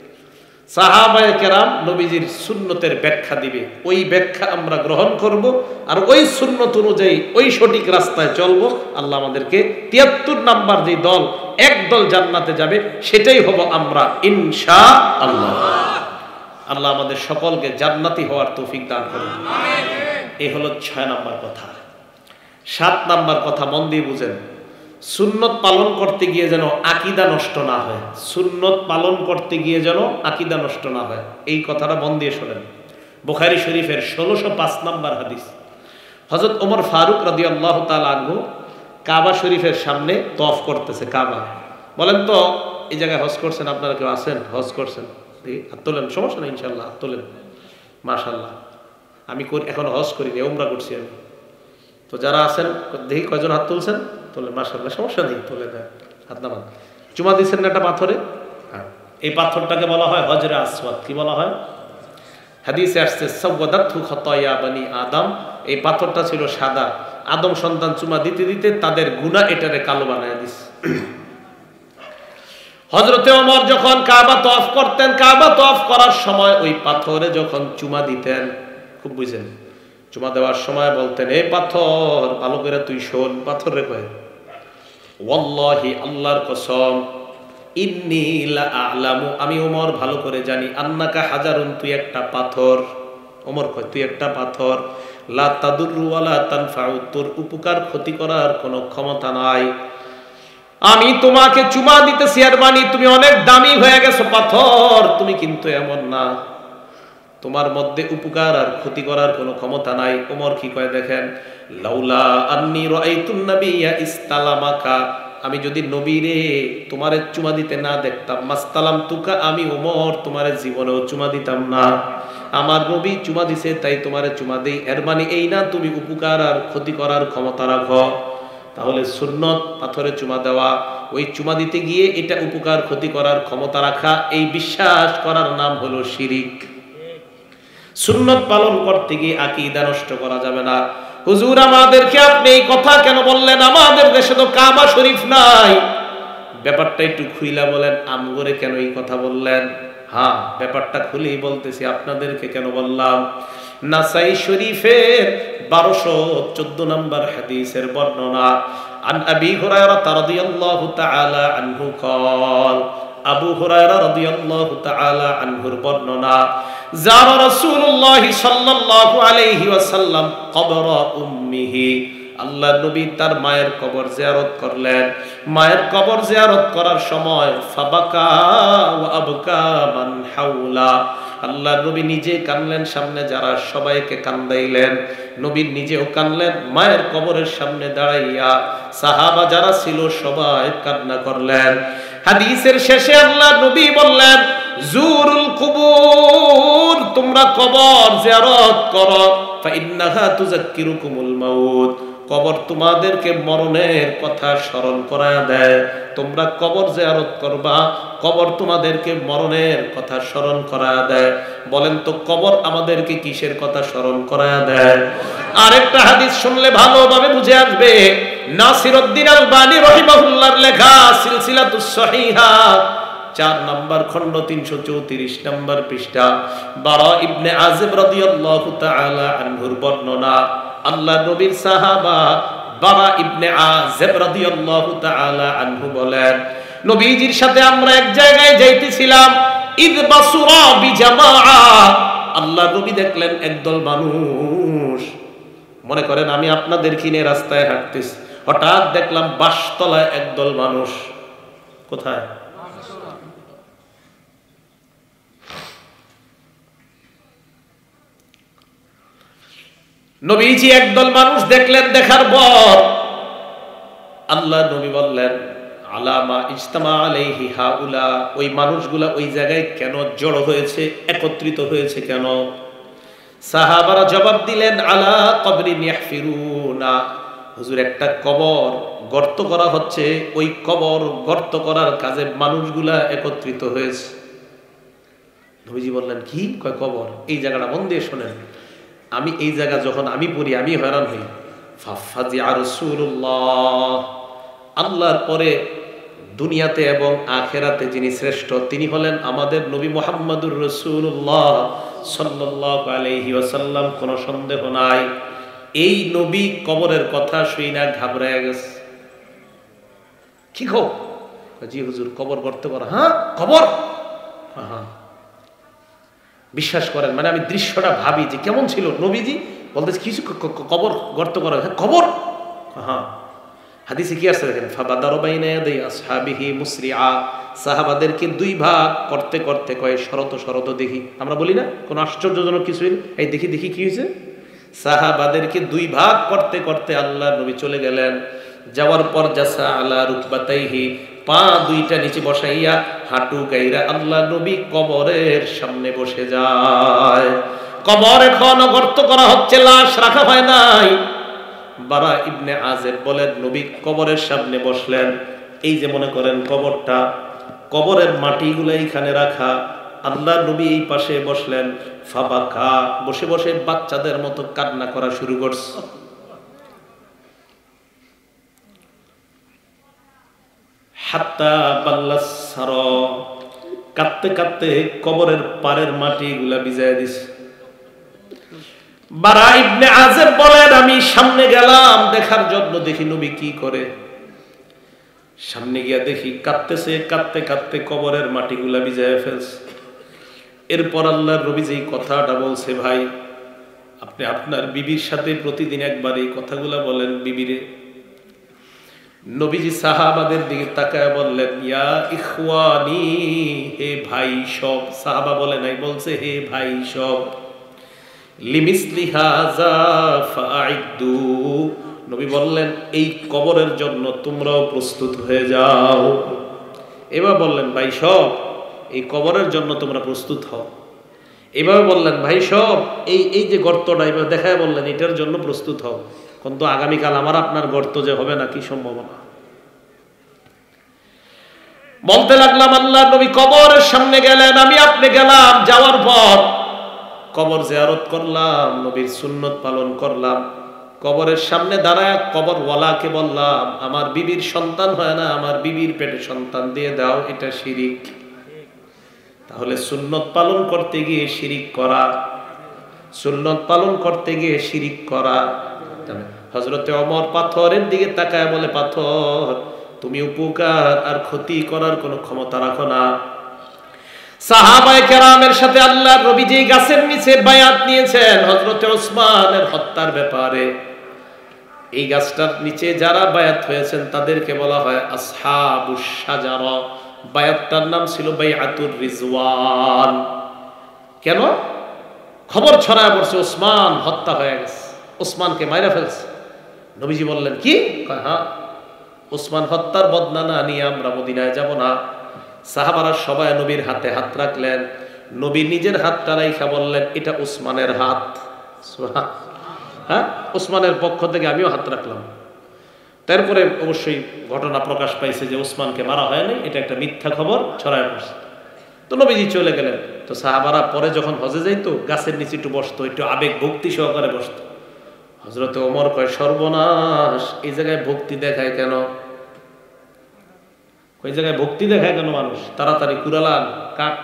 সাহাবায় কেরাম নবীজির সুন্নতের ব্যাখ্যা দিবে। ওই ব্যাখ্যা আমরা গ্রহণ করব আর ওই সুন্নত অনুযায়ী ওই সঠিক রাস্তায় চলব। আল্লাহ আমাদেরকে তিয়াত্তর নাম্বার যে দল এক দল জান্নাতে যাবে সেটাই হব আমরা ইনশা আল্লাহ। আল্লাহ আমাদের সকলকে জান্নাতি হওয়ার তৌফিক দান করুন। এই হলো ছয় নাম্বার কথা। সাত নাম্বার কথা মন দিয়ে বুঝেন। সুন্নত পালন করতে গিয়ে যেন আকিদা নষ্ট না হয়। সুন্নত পালন করতে গিয়ে যেন আকিদা নষ্ট না হয়। এই কথাটা মন দিয়ে শোনেন। বোখারি শরীফের ষোলোশো পাঁচ নাম্বার হাদিস। হজরত ওমর ফারুক রাদি আল্লাহ আনহু কাবা শরীফের সামনে তফ করতেছে, কাবা। বলেন তো, এই জায়গায় হজ করছেন, আপনারা কেউ আছেন? হজ করছেন। হাত তোলেন, সমস্যা নেই ইনশাল্লাহ হাত তোলেন। মাশাল্লাহ আমি এখন হজ করিনি ওমরা করছি আমি। তো যারা আছেন, দেখি কয়জন হাত তুলছেন? তোলেন মাশাল্লাহ সমস্যা নেই, তোলে দেয় হাত নামান। চুমা দিচ্ছেন না একটা পাথরে? হ্যাঁ। এই পাথরটাকে বলা হয় হজরে আসওয়াদ, কি বলা হয়? হাদিসে আসছে সব্বদাথু খতয়া বানি আদম। এই পাথরটা ছিল সাদা। আদম সন্তান চুমা দিতে দিতে তাদের গুণা এটারে কালো বানায় দিস হজরতে অমর যখন কাবা তফ করতেন, কাবা তফ করার সময় ওই পাথরে যখন চুমা দিতেন, খুব বুঝেন, চুমা দেওয়ার সময় বলতেন এই পাথর, ভালো করে তুই শোন, পাথর রে কয়ে। ওয়াল্লাহি আল্লাহর কসম, ইন্নি আলামু, আমি ওমর ভালো করে জানি, আন্নাকা হাজারুন, তুই একটা পাথর। ওমর কয়, তুই একটা পাথর। লা তাদুরু ওয়ালা তানফাউ, তোর উপকার ক্ষতি করার কোনো ক্ষমতা নাই। আমি তোমাকে চুমা দিতে শেয়ার মানি তুমি অনেক দামি হয়ে গেছো পাথর, তুমি কিন্তু এমন না। তোমার মধ্যে উপকার আর ক্ষতি করার কোনো ক্ষমতা নাই। ওমর কি কয় দেখেন লাউলা আন্নি রাআইতুন নাবিয়্যা ইস্তালামাকা। আমি যদি নবীরে তোমারে চুমা দিতে না দেখতাম মাস্তালাম তুকা আমি ওমর তোমারে জীবনেও চুমা দিতাম না। আমার নবী চুমা দিছে, তাই তোমারে চুমা দেই। এর মানে এই না তুমি উপকার আর ক্ষতি করার ক্ষমতা রাখো তাহলে সুন্নত, পাথরে চুমা দেওয়া, ওই চুমা দিতে গিয়ে এটা উপকার, ক্ষতি করার ক্ষমতা রাখা, এই বিশ্বাস করার নাম হলো শিরিক। সুন্নত পালন করতে গিয়ে আকিদা নষ্ট করা যাবে না। হুজুর আমাদেরকে আপনি এই কথা কেন বললেন আমাদের দেশে তো কাবা শরীফ নাই ব্যাপারটা একটু খুইলা বলেন আমগরে কেন এই কথা বললেন হ্যাঁ ব্যাপারটা খুলেই বলতেছি আপনাদেরকে কেন বললাম নাসাই শরীফের বারোশো চোদ্দ নম্বর হাদিসের বর্ণনা عن أبي هريرة رضي الله تعالى عنه قال আবু হুরায়রা রাদিয়াল্লাহু তাআলা আনহুর বর্ণনা, যারা রাসূলুল্লাহ সাল্লাল্লাহু আলাইহি ওয়াসাল্লাম কবর উম্মিহি। আল্লাহ নবী তার মায়ের কবর জিয়ারত করলেন। মায়ের কবর জিয়ারত করার সময়, ফাবাকা ওয়া আবকা মান হাওলা। আল্লাহ নবী নিজে কানলেন সামনে, যারা সবাইকে কান্দাইলেন, নবী নিজেও কানলেন, মায়ের কবরের সামনে দাঁড়াইয়া সাহাবা যারা ছিল সবাই কান্না করলেন। হাদিসের শেষে আল্লাহ নবী বললেন, জুরুল কুবুর, তোমরা কবর জিয়ারত করো, ফাইন্নাহা তুযাক্কিরুকুমুল মাউত। কবর তোমাদেরকে মরণের কথা স্মরণ করায় দেয়। তোমরা কবর জিয়ারত করবা, কবর তোমাদেরকে মরণের কথা স্মরণ করায় দেয়। বলেন তো, কবর আমাদেরকে কিসের কথা স্মরণ করায় দেয়? আরেকটা হাদিস শুনলে ভালোভাবে বুঝে আসবে। নাসিরউদ্দিন আলবানী রহিমাহুল্লাহর লেখা, সিলসিলাতুস সহিহা, চার নম্বর খণ্ড, তিনশো চৌত্রিশ নম্বর পৃষ্ঠা। বারা ইবনে আজেব রাদিয়াল্লাহু তাআলা আনহুর বর্ণনা আল্লাহ নবীর সাহাবা বাবা ইবনে আজেব রাদিয়াল্লাহু তাআলা আনহু বলেন, নবীজির সাথে আমরা এক জায়গায় যাইতেছিলাম ঈদ বাসুরা বিজামাআ। আল্লাহ নবী দেখলেন একদল মানুষ। মনে করেন আমি আপনাদের কিনে রাস্তায় হাঁটতেছি। হঠাৎ দেখলাম বাসতলায় একদল মানুষ। কোথায়? নবীজি একদল মানুষ দেখলেন, দেখার পর আল্লাহ নবী বললেন, আলামা ইজতামা আলাইহি হাউলা, ওই মানুষগুলা ওই জায়গায় কেন জড়ো হয়েছে, একত্রিত হয়েছে কেন? সাহাবারা জবাব দিলেন, আলা কবরি ইয়াহফিরুনা। হুজুর, একটা কবর গর্ত করা হচ্ছে, ওই কবর গর্ত করার কাজে মানুষগুলা একত্রিত হয়েছে। নবীজি বললেন, কি? কয় কবর? এই জায়গাটা মন শোনেন। আমি এই জায়গা যখন আমি পড়ি, আমি হয়রান হই। ফাফাজি আর আল্লাহর পরে দুনিয়াতে এবং আখেরাতে যিনি শ্রেষ্ঠ, তিনি হলেন আমাদের নবী মোহাম্মদুর রসুল্লাহ সাল্লাহ আলহি ওসাল্লাম কোনো সন্দেহ নাই। এই নবী কবরের কথা শুই না, ঘাবড়ায় গেছে। কি খো জি হুজুর, কবর করতে পারো। হ্যাঁ কবর! হ্যাঁ বিশ্বাস করেন। মানে আমি দৃশ্যটা ভাবি যে কেমন ছিল। নবীজি বলতেছে কিছু কবর গর্ত করা হ্যাঁ কবর? হ্যাঁ হাদিসে কি আছে দেখেন? ফাবাদারবাইনা ইয়াদাই আসহাবিহি মুসরিআ। সাহাবাদেরকে দুই ভাগ করতে করতে কয়, শরত শরত দেখি। আমরা বলি না, কোনো আশ্চর্যজনক কিছু এই দেখি দেখি কি হয়েছে? সাহাবাদেরকে দুই ভাগ করতে করতে আল্লাহ নবী চলে গেলেন। যাওয়ার পর, জাসা আলা রুকবাতাইহি। পা দুইটা নিচে বসাইয়া হাঁটু গাইরা আল্লাহ নবী কবরের সামনে বসে যায়। কবর এখন গর্ত করা হচ্ছে, লাশ রাখা হয় নাই। বারা ইবনে আজেব বলেন, নবী কবরের সামনে বসলেন। এই যে মনে করেন কবরটা, কবরের মাটিগুলো এইখানে রাখা। আল্লাহ নবী এই পাশে বসলেন, ফাবাকা, বসে বসে বাচ্চাদের মতো কান্না করা শুরু করছে। হাত্তা বাল্লাসার কাঁদতে কাঁদতে কবরের পারের মাটি গুলা ভিজায় দিছে। বারা ইবনে আজেব বলেন, আমি সামনে গেলাম, দেখার জন্য দেখি নবী কি করে। সামনে গিয়া দেখি কাঁদতেছে, কাঁদতে কাঁদতে কবরের মাটিগুলা ভিজায় ফেলছে। এরপর আল্লাহর নবী যেই কথাটা বলছে, ভাই, আপনি আপনার বিবির সাথে প্রতিদিন একবার এই কথাগুলা বলেন, বিবিরে। নবীজি সাহাবাদের দিকে তাকায় বললেন, ইয়া ইখওয়ানি, হে ভাই সব। সাহাবা বলে নাই, বলছে, হে ভাই সব। লিমিসলি হাজা ফাইদু নবী বললেন, এই কবরের জন্য তোমরাও প্রস্তুত হয়ে যাও। এবার বললেন, ভাই সব, এই কবরের জন্য তোমরা প্রস্তুত হও। এভাবে বললেন, ভাই সব, এই এই যে গর্তটা এবার দেখায় বললেন, এটার জন্য প্রস্তুত হও। কিন্তু আগামীকাল আমার আপনার গর্ত যে হবে না কি সম্ভাবনা? বলতে লাগলাম আল্লাহ নবী কবরের সামনে গেলেন, আমি আপনি গেলাম, যাওয়ার পর কবর জিয়ারত করলাম, নবীর সুন্নত পালন করলাম। কবরের সামনে দাঁড়ায় কবর ওয়ালাকে বললাম, আমার বিবির সন্তান হয় না, আমার বিবির পেটে সন্তান দিয়ে দাও, এটা শিরিক। তাহলে সুন্নত পালন করতে গিয়ে শিরিক করা, সুন্নত পালন করতে গিয়ে শিরিক করা। হজরতে অমর পাথরের দিকে তাকায় বলে, পাথর, তুমি উপকার আর ক্ষতি করার কোনো ক্ষমতা রাখো না। সাহাবায়ে কেরামের সাথে আল্লাহ নবী যে গাছের নিচে বায়াত নিয়েছেন হজরতে ওসমানের হত্যার ব্যাপারে। এই গাছটার নিচে যারা বায়াত হয়েছেন, তাদেরকে বলা হয় আসহাবুস সাজারা বায়াতটার নাম ছিল বাইআতুর রিজওয়ান। কেন? খবর ছড়ায় পড়ছে, ওসমান হত্যা হয়ে গেছে। ওসমানকে মাইরা ফেলছে। নবীজি বললেন, কি? হ্যাঁ ওসমান হত্যার বদনা না নিয়ে আমরা মদিনায় যাব না। সাহাবারা সবাই নবীর হাতে হাত রাখলেন। নবী নিজের হাতটা রাইখা বললেন, এটা উসমানের হাত। হ্যাঁ উসমানের পক্ষ থেকে আমিও হাত রাখলাম। তারপরে অবশ্যই ঘটনা প্রকাশ পাইছে যে উসমানকে মারা হয়নি, এটা একটা মিথ্যা খবর ছড়ায় পড়ছে। তো নবীজি চলে গেলেন। তো সাহাবারা পরে যখন হজে যাইতো, গাছের নিচে একটু বসতো, একটু আবেগ ভক্তি সহকারে বসতো। হজরতে ওমর কয় সর্বনাশ এই জায়গায় ভক্তি দেখায় কেন? ওই জায়গায় ভক্তি দেখায় কেন মানুষ? তাড়াতাড়ি কুড়ালান কাঠ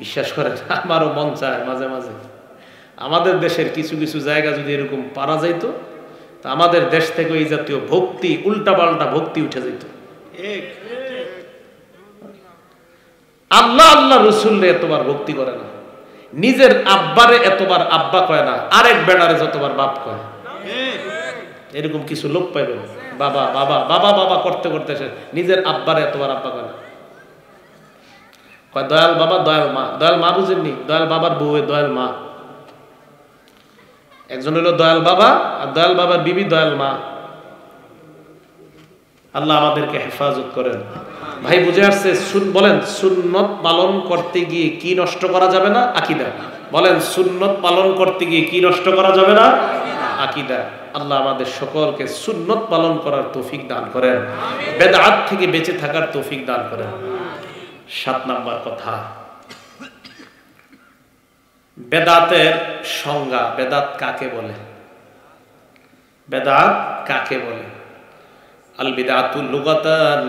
বিশ্বাস করে আমারও মন চায় মাঝে মাঝে। আমাদের দেশের কিছু কিছু জায়গা যদি এরকম পারা যাইত তা আমাদের দেশ থেকে এই জাতীয় ভক্তি উল্টা পাল্টা ভক্তি উঠে যেত আল্লাহ আল্লাহ রসুল্লে এতবার ভক্তি করে না। নিজের আব্বারে এতবার আব্বা কয় না, আরেক বেড়ারে যতবার বাপ কয়। এরকম কিছু লোক পাইবেন বাবা বাবা বাবা বাবা করতে করতে সে নিজের আব্বারে এতবার আব্বা কয় না। কয়, দয়াল বাবা, দয়াল মা। দয়াল মা বুঝেননি, দয়াল বাবার বউ দয়াল মা। একজন হলো দয়াল বাবা আর দয়াল বাবার বিবি দয়াল মা। আল্লাহ আমাদেরকে হেফাজত করেন। ভাই, বুঝে আসছে? বলেন, সুন্নত পালন করতে গিয়ে কি নষ্ট করা যাবে না? আকিদা। বলেন, সুন্নত পালন করতে গিয়ে কি নষ্ট করা যাবে না? আকিদা। আল্লাহ আমাদের সকলকে সুন্নত পালন করার তৌফিক দান করেন। বেদাত থেকে বেঁচে থাকার তৌফিক দান করেন। সাত নাম্বার কথা। বেদাতের সংজ্ঞা, বেদাত কাকে বলে? বেদাত কাকে বলে? আল বিদাতুল লুগাতান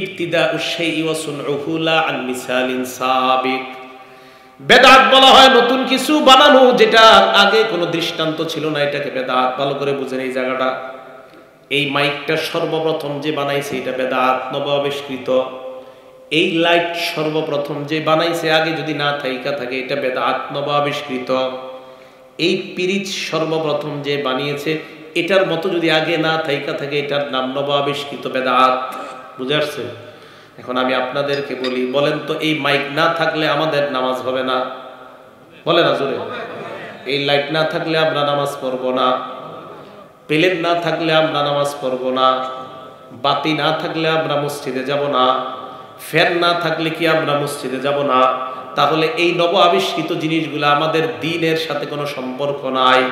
ইবতিদা উশাইই ওয়া সুনউহু লা আন মিসালিন সাবিক। বেদাত বলা হয় নতুন কিছু বানানো যেটা আগে কোনো দৃষ্টান্ত ছিল না, এটাকে বেদাত ভালো করে বুঝেন এই জায়গাটা। এই মাইকটা সর্বপ্রথম যে বানাইছে এটা বেদাত নব আবিষ্কৃত এই লাইট সর্বপ্রথম যে বানাইছে আগে যদি না থাইকা থাকে, এটা বেদাত নব আবিষ্কৃত এই পিরিচ সর্বপ্রথম যে বানিয়েছে এটার মতো যদি আগে না থাইকা থাকে, এটার নাম নব আবিষ্কৃত বেদাত। বুঝে আসছে? এখন আমি আপনাদেরকে বলি, বলেন তো, এই মাইক না থাকলে আমাদের নামাজ হবে না? বলে না জোরে? এই লাইট না থাকলে আমরা নামাজ পড়ব না। প্লেন না থাকলে আমরা নামাজ পড়ব না। বাতি না থাকলে আমরা মসজিদে যাব না। ফ্যান না থাকলে কি আমরা মসজিদে যাব না? তাহলে এই নব আবিষ্কৃত জিনিসগুলো আমাদের দিনের সাথে কোনো সম্পর্ক নাই।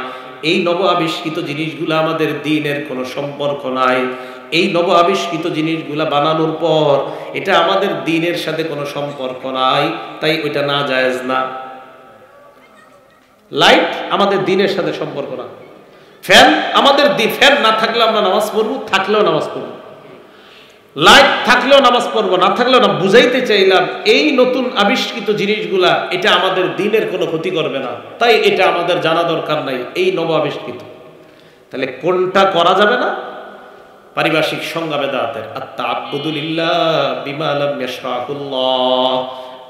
এই নব আবিষ্কৃত জিনিসগুলো আমাদের দিনের কোনো সম্পর্ক নাই। এই নব আবিষ্কৃত জিনিসগুলা বানানোর পর এটা আমাদের দিনের সাথে কোনো সম্পর্ক নাই, তাই ওইটা না জায়েজ না। লাইট আমাদের দিনের সাথে সম্পর্ক না। ফ্যান আমাদের ফ্যান না থাকলে আমরা নামাজ পড়ব, থাকলেও নামাজ পড়ব। লাইট থাকলেও নামাজ পড়ব, না থাকলেও না, বুঝাইতে চাইলাম, এই নতুন আবিষ্কৃত জিনিসগুলা, এটা আমাদের দিনের কোনো ক্ষতি করবে না। তাই এটা আমাদের জানা দরকার নাই, এই নব আবিষ্কৃত। তাহলে কোনটা করা যাবে না? পারিভাষিক সংজ্ঞা বেদাতের আত্মা আব্দুল্লাহ বিমা আলম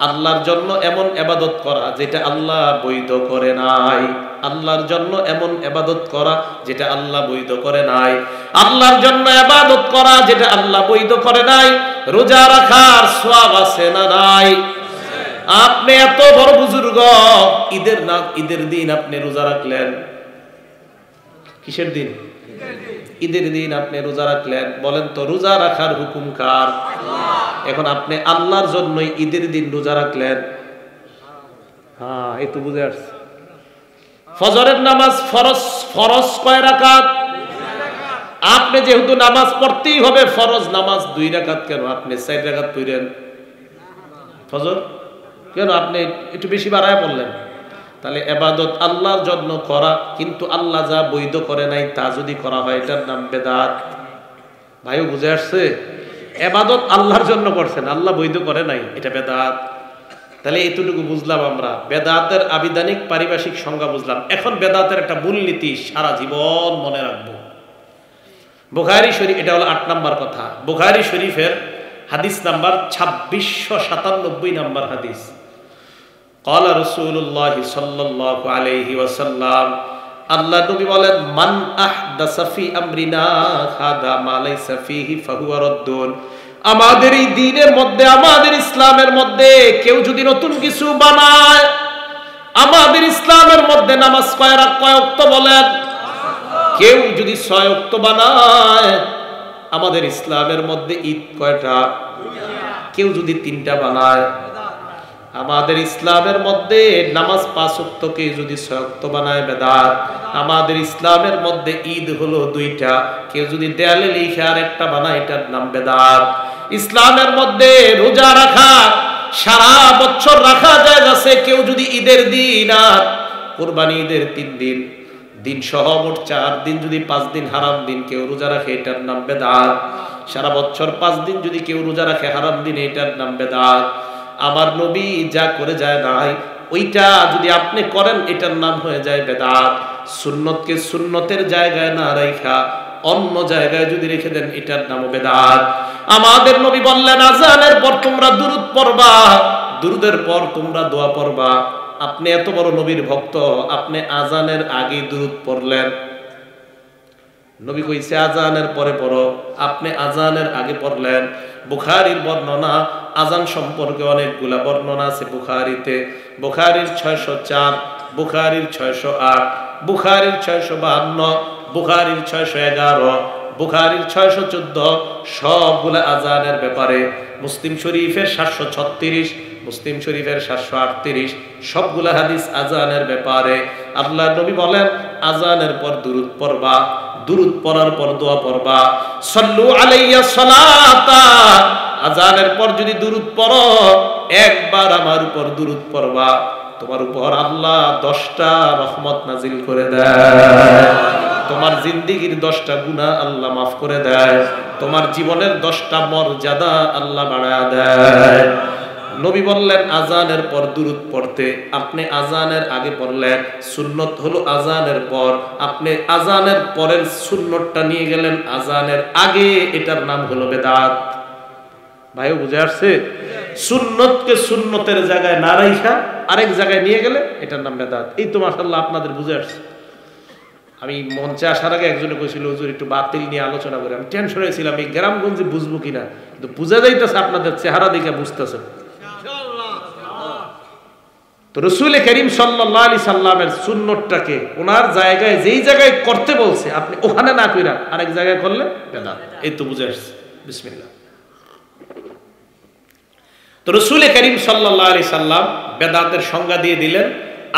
আল্লাহর জন্য এমন এবাদত করা যেটা আল্লাহ বৈধ করে নাই। আল্লাহর জন্য এমন এবাদত করা যেটা আল্লাহ বৈধ করে নাই। আল্লাহর জন্য এবাদত করা যেটা আল্লাহ বৈধ করে নাই। রোজা রাখার সওয়াব আছে না নাই? আপনি এত বড় বুজুর্গ, ঈদের না ঈদের দিন আপনি রোজা রাখলেন। কিসের দিন? ঈদের দিন আপনি রোজা রাখলেন, বলেন তো, রোজা রাখার হুকুম কার? এখন আপনি আল্লাহর জন্যই ঈদের দিন রোজা রাখলেন। হ্যাঁ এই তো বুঝে আসছে। ফজরের নামাজ ফরজ ফরজ কয় রাকাত? আপনি যেহেতু নামাজ পড়তেই হবে, ফরজ নামাজ দুই রাকাত কেন? আপনি চার রাকাত পড়লেন ফজর? কেন আপনি একটু বেশি বাড়ায় বললেন? তাহলে এবাদত আল্লাহর জন্য করা, কিন্তু আল্লাহ যা বৈধ করে নাই তা যদি করা হয়, এটার নাম বেদাত। ভাইও বুঝে আসছে? এবাদত আল্লাহর জন্য করছেন, আল্লাহ বৈধ করে নাই, এটা বেদাত। তাহলে এতটুকু বুঝলাম আমরা। বেদাতের আবিধানিক পারিভাষিক সংজ্ঞা বুঝলাম। এখন বেদাতের একটা মূলনীতি সারা জীবন মনে রাখব। বুখারি শরীফ, এটা হলো আট নাম্বার কথা। বুখারি শরীফের হাদিস নাম্বার ছাব্বিশশো সাতানব্বই নাম্বার হাদিস। قال رسول الله صلى الله عليه وسلم আল্লাহ নবী বলেন মান আহদাসা ফি আমরিনা হাদা মা লাইসা ফিহি ফাহুয়া রাদ্দুন আমাদের এই দ্বীনের মধ্যে আমাদের ইসলামের মধ্যে কেউ যদি নতুন কিছু বানায় আমাদের ইসলামের মধ্যে নামাজ কয় রাত কয় ওয়াক্ত বলেন কেউ যদি ছয় ওয়াক্ত বানায় আমাদের ইসলামের মধ্যে ঈদ কয়টা কেউ যদি তিনটা বানায় আমাদের ইসলামের মধ্যে নামাজ পাঁচ যদি ছয়ক্ত বানায় বেদাত, আমাদের ইসলামের মধ্যে ঈদ হলো দুইটা। কেউ যদি দেয়ালে লিখে আর একটা বানায়, এটার নাম বেদাত। ইসলামের মধ্যে রোজা রাখা, সারা বছর রাখা যায় আছে কেউ যদি ঈদের দিন আর কোরবানি ঈদের তিন দিন দিন সহ মোট চার দিন যদি পাঁচ দিন হারাম দিন কেউ রোজা রাখে, এটার নাম বেদাত। সারা বছর পাঁচ দিন যদি কেউ রোজা রাখে, হারাম দিন এটার নাম বেদাত। আমার নবী যা করে যায় নাই, ওইটা যদি আপনি করেন, এটার নাম হয়ে যায় বেদাত। সুন্নতকে সুন্নতের জায়গায় না রেখা, অন্য জায়গায় যদি রেখে দেন, এটার নাম বেদাত। আমাদের নবী বললেন আজানের পর তোমরা দুরুদ পড়বা, দুরুদের পর তোমরা দোয়া পড়বা। আপনি এত বড় নবীর ভক্ত, আপনি আজানের আগে দুরুদ পড়লেন। নবী কইছে আজানের পরে পড়ো। আপনি আজানের আগে পড়লেন। বুখারির বর্ণনা, আজান সম্পর্কে অনেকগুলা বর্ণনা আছে বুখারিতে। বুখারির ছয়শো চার, বুখারির ছয়শো আট, বুখারির ছয়শো বাহান্ন, বুখারির ছয়শো এগারো, বুখারির ছয়শো চোদ্দ, সবগুলা আজানের ব্যাপারে মুসলিম শরীফের সাতশো ছত্রিশ, মুসলিম শরীফের সাতশো আটত্রিশ, সবগুলা হাদিস আজানের ব্যাপারে। আল্লাহ নবী বলেন, আজানের পর দুরুদ পড়বা দুরুদ পড়ার পর দোয়া পড়বা। সল্লু আলাইয়া সালাতা। আজানের পর যদি দুরুদ পড়ো, একবার আমার উপর দুরুদ পড়বা। তোমার উপর আল্লাহ দশটা রহমত নাজিল করে দেয়। তোমার জিন্দিগির দশটা গুণা আল্লাহ মাফ করে দেয়। তোমার জীবনের দশটা মর্যাদা আল্লাহ বাড়া দেয়। নবী বললেন, আজানের পর দুরুদ পড়তে। আপনি আজানের আগে পড়লেন, সুন্নত হলো আজানের পর। আপনি আজানের পরের সুন্নতটা নিয়ে গেলেন, আজানের আগে এটার নাম হলো বেদাত। ভাইও বুঝে আসছে? সুন্নতকে সুন্নতের জায়গায় না রাইখা, আরেক জায়গায় নিয়ে গেলে এটার নাম বেদাত। এই তো মাসাল্লাহ আপনাদের বুঝে আসছে। আমি মঞ্চে আসার আগে একজনে কইছিল, হুজুর, একটু বাতিল নিয়ে আলোচনা করে। আমি টেনশন হয়েছিলাম এই গ্রামগঞ্জে বুঝব কিনা? কিন্তু বুঝা যাইতেছে, আপনাদের চেহারা দেখে বুঝতেছে। তো রসুল করিম সাল্লাহ আলি সাল্লামের সুন্নতটাকে ওনার জায়গায় যেই জায়গায় করতে বলছে, আপনি ওখানে না কইরা আরেক জায়গায় করলে বেদাত এই তো বুঝে আসছে। বিসমিল্লা তো রসুল করিম সাল্লাহ আলি সাল্লাম বেদাতের সংজ্ঞা দিয়ে দিলেন,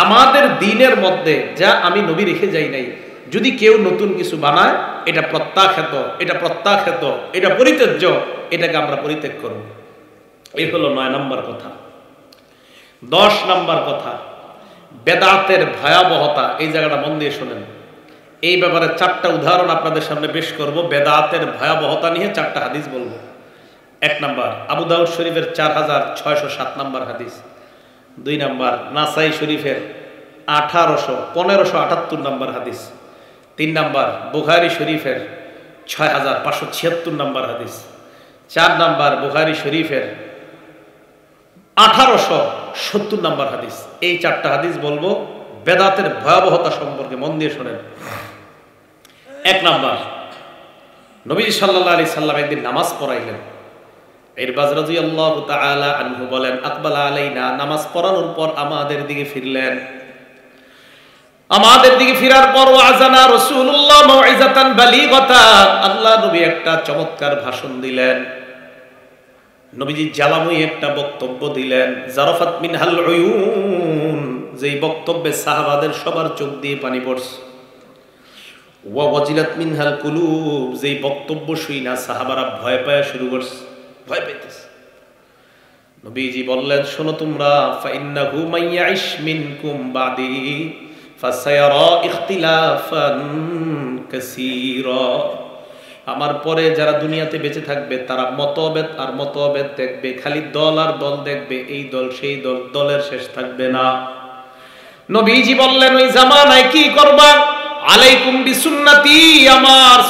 আমাদের দিনের মধ্যে যা আমি নবী রেখে যাই নাই, যদি কেউ নতুন কিছু বানায়, এটা প্রত্যাখ্যাত এটা প্রত্যাখ্যাত, এটা পরিত্যাজ্য, এটাকে আমরা পরিত্যাগ করব। এই হলো নয় নম্বর কথা। দশ নম্বর কথা, বেদাতের ভয়াবহতা, এই জায়গাটা মন দিয়ে শোনেন। এই ব্যাপারে চারটা উদাহরণ আপনাদের সামনে পেশ করব, বেদাতের ভয়াবহতা নিয়ে চারটা হাদিস বলব। এক নাম্বার, আবু দাউদ শরীফের চার হাজার ছয়শো সাত নাম্বার হাদিস। দুই নাম্বার, নাসাই শরীফের আঠারোশো পনেরোশো আটাত্তর নাম্বার হাদিস। তিন নাম্বার, বুখারি শরীফের ছয় হাজার পাঁচশো ছিয়াত্তর নাম্বার হাদিস। চার নাম্বার, বুখারি শরীফের আঠারোশো সত্তর নাম্বার হাদিস। এই চারটা হাদিস বলব, বেদাতের ভয়াবহতা সম্পর্কে মন দিয়ে শোনেন। এক নাম্বার, নবী সাল্লাহ আলি সাল্লাম একদিন নামাজ পড়াইলেন। এর বাজরাজি আল্লাহ তাআলা আনহু বলেন, আকবালা আলাইনা নামাজ পড়ানোর পর আমাদের দিকে ফিরলেন। আমাদের দিকে ফিরার পর আজানা বালিগাতা আল্লাহ নবী একটা চমৎকার ভাষণ দিলেন। নবীজি জ্বালাময়ী একটা বক্তব্য দিলেন, জারাফাত মিনহাল উয়ুন যেই বক্তব্যে সাহাবাদের সবার চোখ দিয়ে পানি পড়ছে। ওয়া ওয়াজিলাত মিনহাল কুলুব যেই বক্তব্য শুই না, সাহাবারা ভয় পায় শুরু করছে, ভয় পাইতেছে। নবীজি বললেন, শোনো তোমরা, ফাইন্নাহু মাইয়াইশ মিনকুম বাদি, ফাসায়ারা ইখতিলাফান কাসীরা। আমার পরে যারা দুনিয়াতে বেঁচে থাকবে, তারা মতভেদ আর মতভেদ দেখবে, খালি দল আর দল দেখবে, এই দল সেই দল, দলের শেষ থাকবে না। নবীজি বললেন, ওই জামানায় কি করবা? আলাইকুম আমার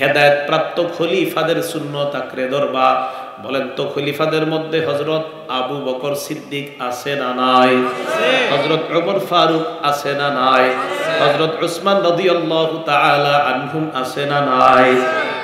হেদায়েত প্রাপ্ত খলিফাদের সুন্নত আঁকড়ে ধরবা। বলেন তো খলিফাদের মধ্যে হজরত আবু বকর সিদ্দিক আছে না নাই? হজরত ওমর ফারুক আছে না নাই? হজরত উসমান রাদিয়াল্লাহু তাআলা আনহুম আছে না নাই?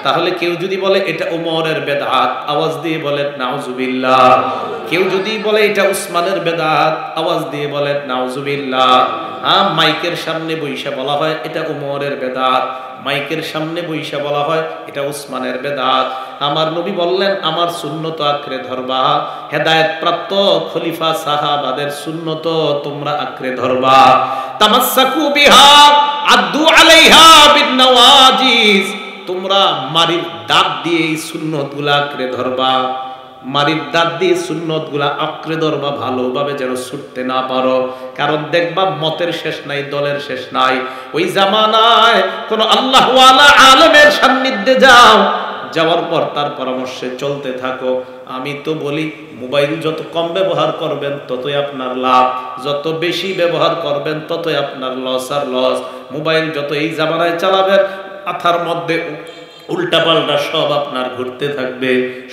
তাহলে কেউ যদি বলে এটা উমরের বেদাত, আওয়াজ দিয়ে বলেন, নাউজুবিল্লাহ। কেউ যদি বলে এটা উসমানের বেদাত, আওয়াজ দিয়ে বলেন, নাউজুবিল্লাহ। হ্যাঁ মাইকের সামনে বৈশা বলা হয়, এটা উমরের বেদাত। মাইকের সামনে বৈশা বলা হয়, এটা উসমানের বেদাত। আমার নবী বললেন, আমার সুন্নত আঁকড়ে ধরবা। হেদায়েত প্রাপ্ত খলিফা সাহাবাদের সুন্নত তোমরা আঁকড়ে ধরবা। তামাসাকু বিহা, আদু আলাইহা বিন তোমরা মারির দাঁত দিয়ে এই সুন্নতগুলা আঁকড়ে ধরবা। মারির দাঁত দিয়ে সুন্নতগুলা আঁকড়ে ধরবা ভালোভাবে যেন ছুটতে না পারো। কারণ দেখবা মতের শেষ নাই, দলের শেষ নাই। ওই জামানায় কোন আল্লাহ আলমের সান্নিধ্যে যাও, যাওয়ার পর তার পরামর্শে চলতে থাকো। আমি তো বলি, মোবাইল যত কম ব্যবহার করবেন, ততই আপনার লাভ। যত বেশি ব্যবহার করবেন, ততই আপনার লস আর লস মোবাইল যত এই জামানায় চালাবেন, মাথার মধ্যে উল্টাপাল্টা সব আপনার ঘুরতে থাকবে।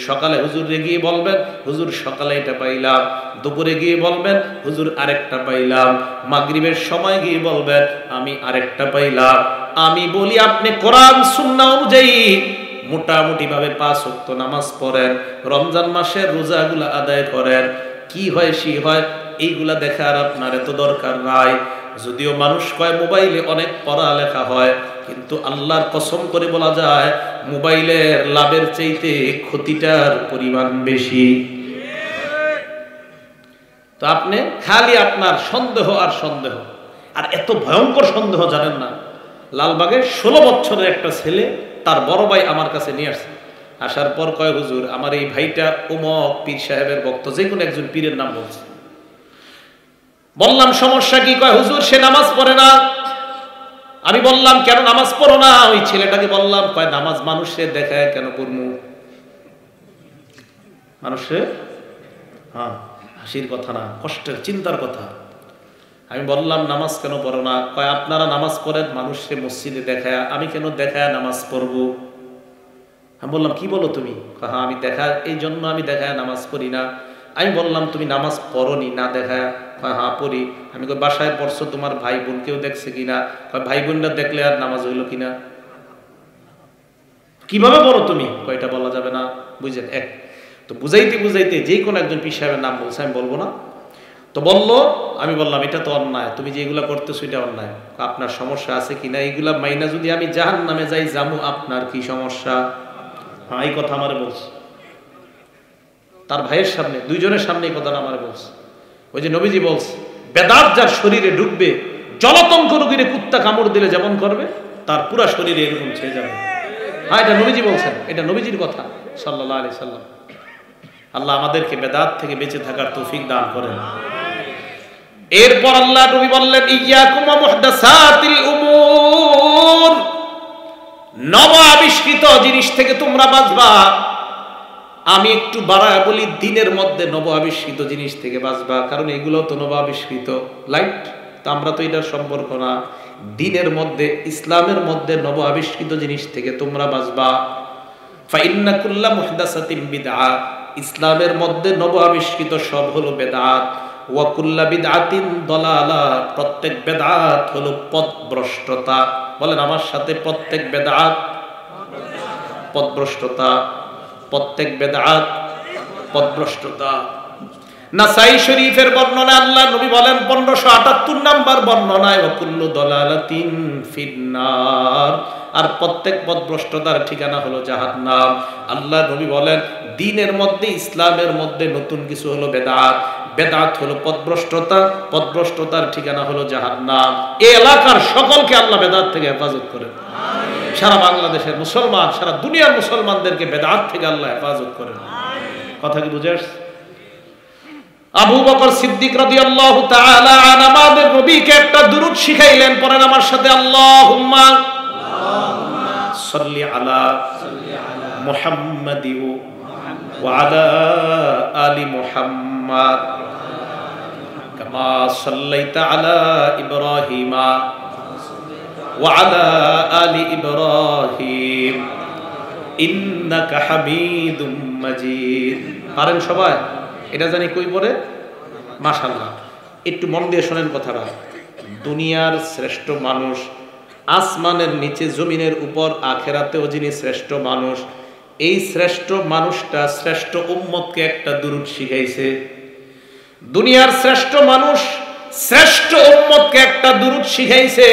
সকালে হুজুরে গিয়ে বলবেন, হুজুর, সকালে এটা পাইলাম। দুপুরে গিয়ে বলবেন, হুজুর, আরেকটা পাইলাম। মাগরিবের সময় গিয়ে বলবেন, আমি আরেকটা পাইলাম। আমি বলি, আপনি কোরআন, সুন্না অনুযায়ী মোটামুটি ভাবে পাঁচ ওয়াক্ত নামাজ পড়েন, রমজান মাসের রোজাগুলা আদায় করেন। কি হয়, সি হয়, এইগুলা দেখার আপনার এত দরকার নাই। যদিও মানুষ কয়, মোবাইলে অনেক পড়ালেখা হয়, কিন্তু আল্লাহর কসম করে বলা যায়, মোবাইলের লাভের চাইতে ক্ষতিটার পরিমাণ বেশি। তো আপনি খালি আপনার সন্দেহ আর সন্দেহ। আর এত ভয়ঙ্কর সন্দেহ জানেন না। লালবাগের ষোলো বছরের একটা ছেলে তার বড় ভাই আমার কাছে নিয়ে আসছে। আসার পর কয়, হুজুর, আমার এই ভাইটা উমক পীর সাহেবের ভক্ত যে কোনো একজন পীরের নাম বলছে। বললাম, সমস্যা কি? কয়, হুজুর, সে নামাজ পড়ে না। আমি বললাম, কেন নামাজ পড়ো না? ওই ছেলেটাকে বললাম, কয়, নামাজ মানুষে দেখায় কেন করমু মানুষে হ্যাঁ হাসির কথা না, কষ্টের, চিন্তার কথা। আমি বললাম, নামাজ কেন পড়ো না? কয়, আপনারা নামাজ পড়েন মানুষে মসজিদে দেখায়, আমি কেন দেখায় নামাজ পড়ব? আমি বললাম, কি বলো তুমি? হ্যাঁ আমি দেখা এই জন্য আমি দেখায় নামাজ পড়ি না। আমি বললাম, তুমি নামাজ পড়নি, না দেখায়। কয় হ্যাঁ পড়ি। আমি কই, বাসায় পড়ছো তোমার ভাই বোন কেউ দেখছে কিনা? কয় ভাই বোনরা দেখলে আর নামাজ হইল কিনা? কীভাবে বলো তুমি? কয়টা বলা যাবে না। বুঝলেন? এক। তো বুঝাইতে বুঝাইতে যে কোনো একজন পীর সাহেবের নাম বলছে, আমি বলব না। তো বলল, আমি বললাম, এটা তো অন্যায়। তুমি যে এগুলা করতেছো, এটা অন্যায়। আপনার সমস্যা আছে কিনা? এইগুলা মাইনা যদি আমি জাহান নামে যাই জামু আপনার কি সমস্যা? হ্যাঁ এই কথা আমার বলছে। তার ভাইয়ের সামনে, দুইজনের সামনে এই কথাটা আমার বলছে। ওই যে নবীজি বলছে, বেদাত যার শরীরে ঢুকবে, জলতঙ্ক রোগীরে কুত্তা কামড় দিলে যেমন করবে, তার পুরা শরীরে এরকম ছেয়ে যাবে। হ্যাঁ এটা নবীজি বলছেন, এটা নবীজির কথা সাল্লাহ আলি সাল্লাম। আল্লাহ আমাদেরকে বেদাত থেকে বেঁচে থাকার তৌফিক দান করেন। এরপর আল্লাহ নবী বললেন নব আবিষ্কৃত জিনিস থেকে তোমরা বাঁচবা। আমি একটু বাড়ায় বলি, দিনের মধ্যে নব আবিষ্কৃত জিনিস থেকে বাঁচবা, কারণ এগুলো তো নব আবিষ্কৃত লাইট তা আমরা তো এটার সম্পর্ক না। দিনের মধ্যে, ইসলামের মধ্যে নব আবিষ্কৃত জিনিস থেকে তোমরা বাঁচবা। ফাইন্না কুল্লা মুহদাসাতিন বিদআ ইসলামের মধ্যে নব আবিষ্কৃত সব হলো বেদাত ওয়াকুল্লা বিদআতিন দলালা, প্রত্যেক বেদাত হলো পথভ্রষ্টতা। বলেন আমার সাথে, প্রত্যেক বেদাত পথভ্রষ্টতা। প্রত্যেক বেদাত পথভ্রষ্টতা নাসাই শরীফের বর্ণনা আল্লাহ নবী বলেন, পনেরোশো আটাত্তর নাম্বার বর্ণনায়, ওকুল্লু দলালাতিন ফিন্নার। আর প্রত্যেক পথভ্রষ্টতার ঠিকানা হলো জাহাদ নাম আল্লাহ নবী বলেন, দিনের মধ্যে, ইসলামের মধ্যে নতুন কিছু হলো বেদাত। বেদাত হলো পদভ্রষ্টতা, পদভ্রষ্টতার ঠিকানা হলো জাহাদ নাম এই এলাকার সকলকে আল্লাহ বেদাত থেকে হেফাজত করেন। সারা বাংলাদেশের মুসলমান, সারা দুনিয়ার মুসলমানদেরকে বেদাত থেকে আল্লাহ হেফাজত করেন। কথা কি বুঝে আবু বকর সিদ্দিক আমাদের নবীকে একটা শিখাইলেন, পড়েন আমার সাথে আলা আলা মুহাম্মাদ, কামা সাল্লাইতা আলা ইব্রাহিমা। وعلى آل إبراهيم إنك حميد مجيد পারেন সবাই এটা জানি কই পড়ে মাশাল্লাহ একটু মন দিয়ে শোনেন কথাটা দুনিয়ার শ্রেষ্ঠ মানুষ আসমানের নিচে জমিনের উপর আখেরাতেও যিনি শ্রেষ্ঠ মানুষ এই শ্রেষ্ঠ মানুষটা শ্রেষ্ঠ উম্মতকে একটা দুরুদ শিখাইছে দুনিয়ার শ্রেষ্ঠ মানুষ শ্রেষ্ঠ উম্মতকে একটা দুরুদ শিখাইছে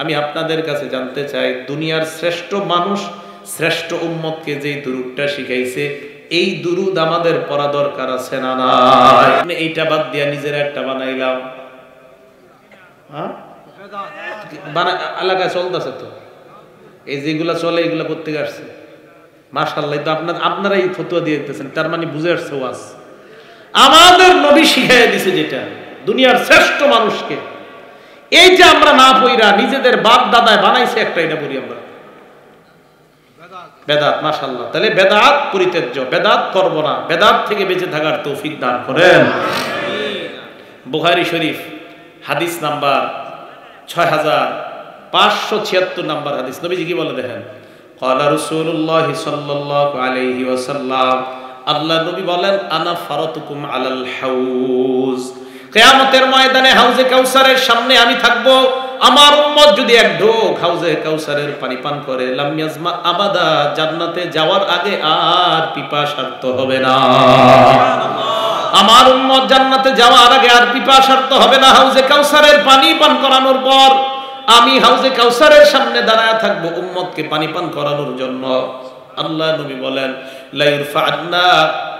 আমি আপনাদের কাছে জানতে চাই, দুনিয়ার শ্রেষ্ঠ মানুষ, শ্রেষ্ঠ উম্মতকে যে দুরুদটা শিখাইছে, এই দুরুদ আমাদের পড়া দরকার আছে না নাই? এইটা বাদ দিয়া নিজের একটা বানাইলাম। হ্যাঁ? এলাকায় চলতেছে তো। এই যেগুলা চলে, এগুলা করতে আসছে? মাশাল্লাহ তো আপনার, আপনারাই ফতুয়া দিয়ে দিতেছেন, তার মানে বুঝে আসছে আমাদের নবী শিখাই দিছে যেটা, দুনিয়ার শ্রেষ্ঠ মানুষকে। এইটা আমরা না পইরা নিজেদের বাপ দাদায় বানাইছে একটা, এটা পড়ি আমরা। বেদাত মাসাল্লাহ তাহলে বেদাত পরিত্যাজ্য, বেদাত করব না। বেদাত থেকে বেঁচে থাকার তৌফিক দান করেন। বুহারি শরীফ, হাদিস নাম্বার ছয় হাজার পাঁচশো ছিয়াত্তর নাম্বার হাদিস। নবীজি কি বলে দেখেন? কলা রসুল্লাহ সাল্লাহ আলহি ওসাল্লাম আল্লাহ নবী বলেন, আনা ফারতুকুম আলাল হাউজ কেয়ামতের ময়দানে হাউজে কাউসারের সামনে আমি থাকব। আমার উম্মত যদি এক ঢোক হাউজে কাউসারের পানি পান করে লামিয়াজমা আবাদা, জান্নাতে যাওয়ার আগে আর পিপাসার্থ হবে না। আমার উম্মত জান্নাতে যাওয়ার আগে আর পিপাসার্থ হবে না। হাউজে কাউসারের পানি পান করানোর পর আমি হাউজে কাউসারের সামনে দাঁড়ায় থাকব, উম্মতকে পানি পান করানোর জন্য। আল্লাহ নবী বলেন রিজালুম মিনকুম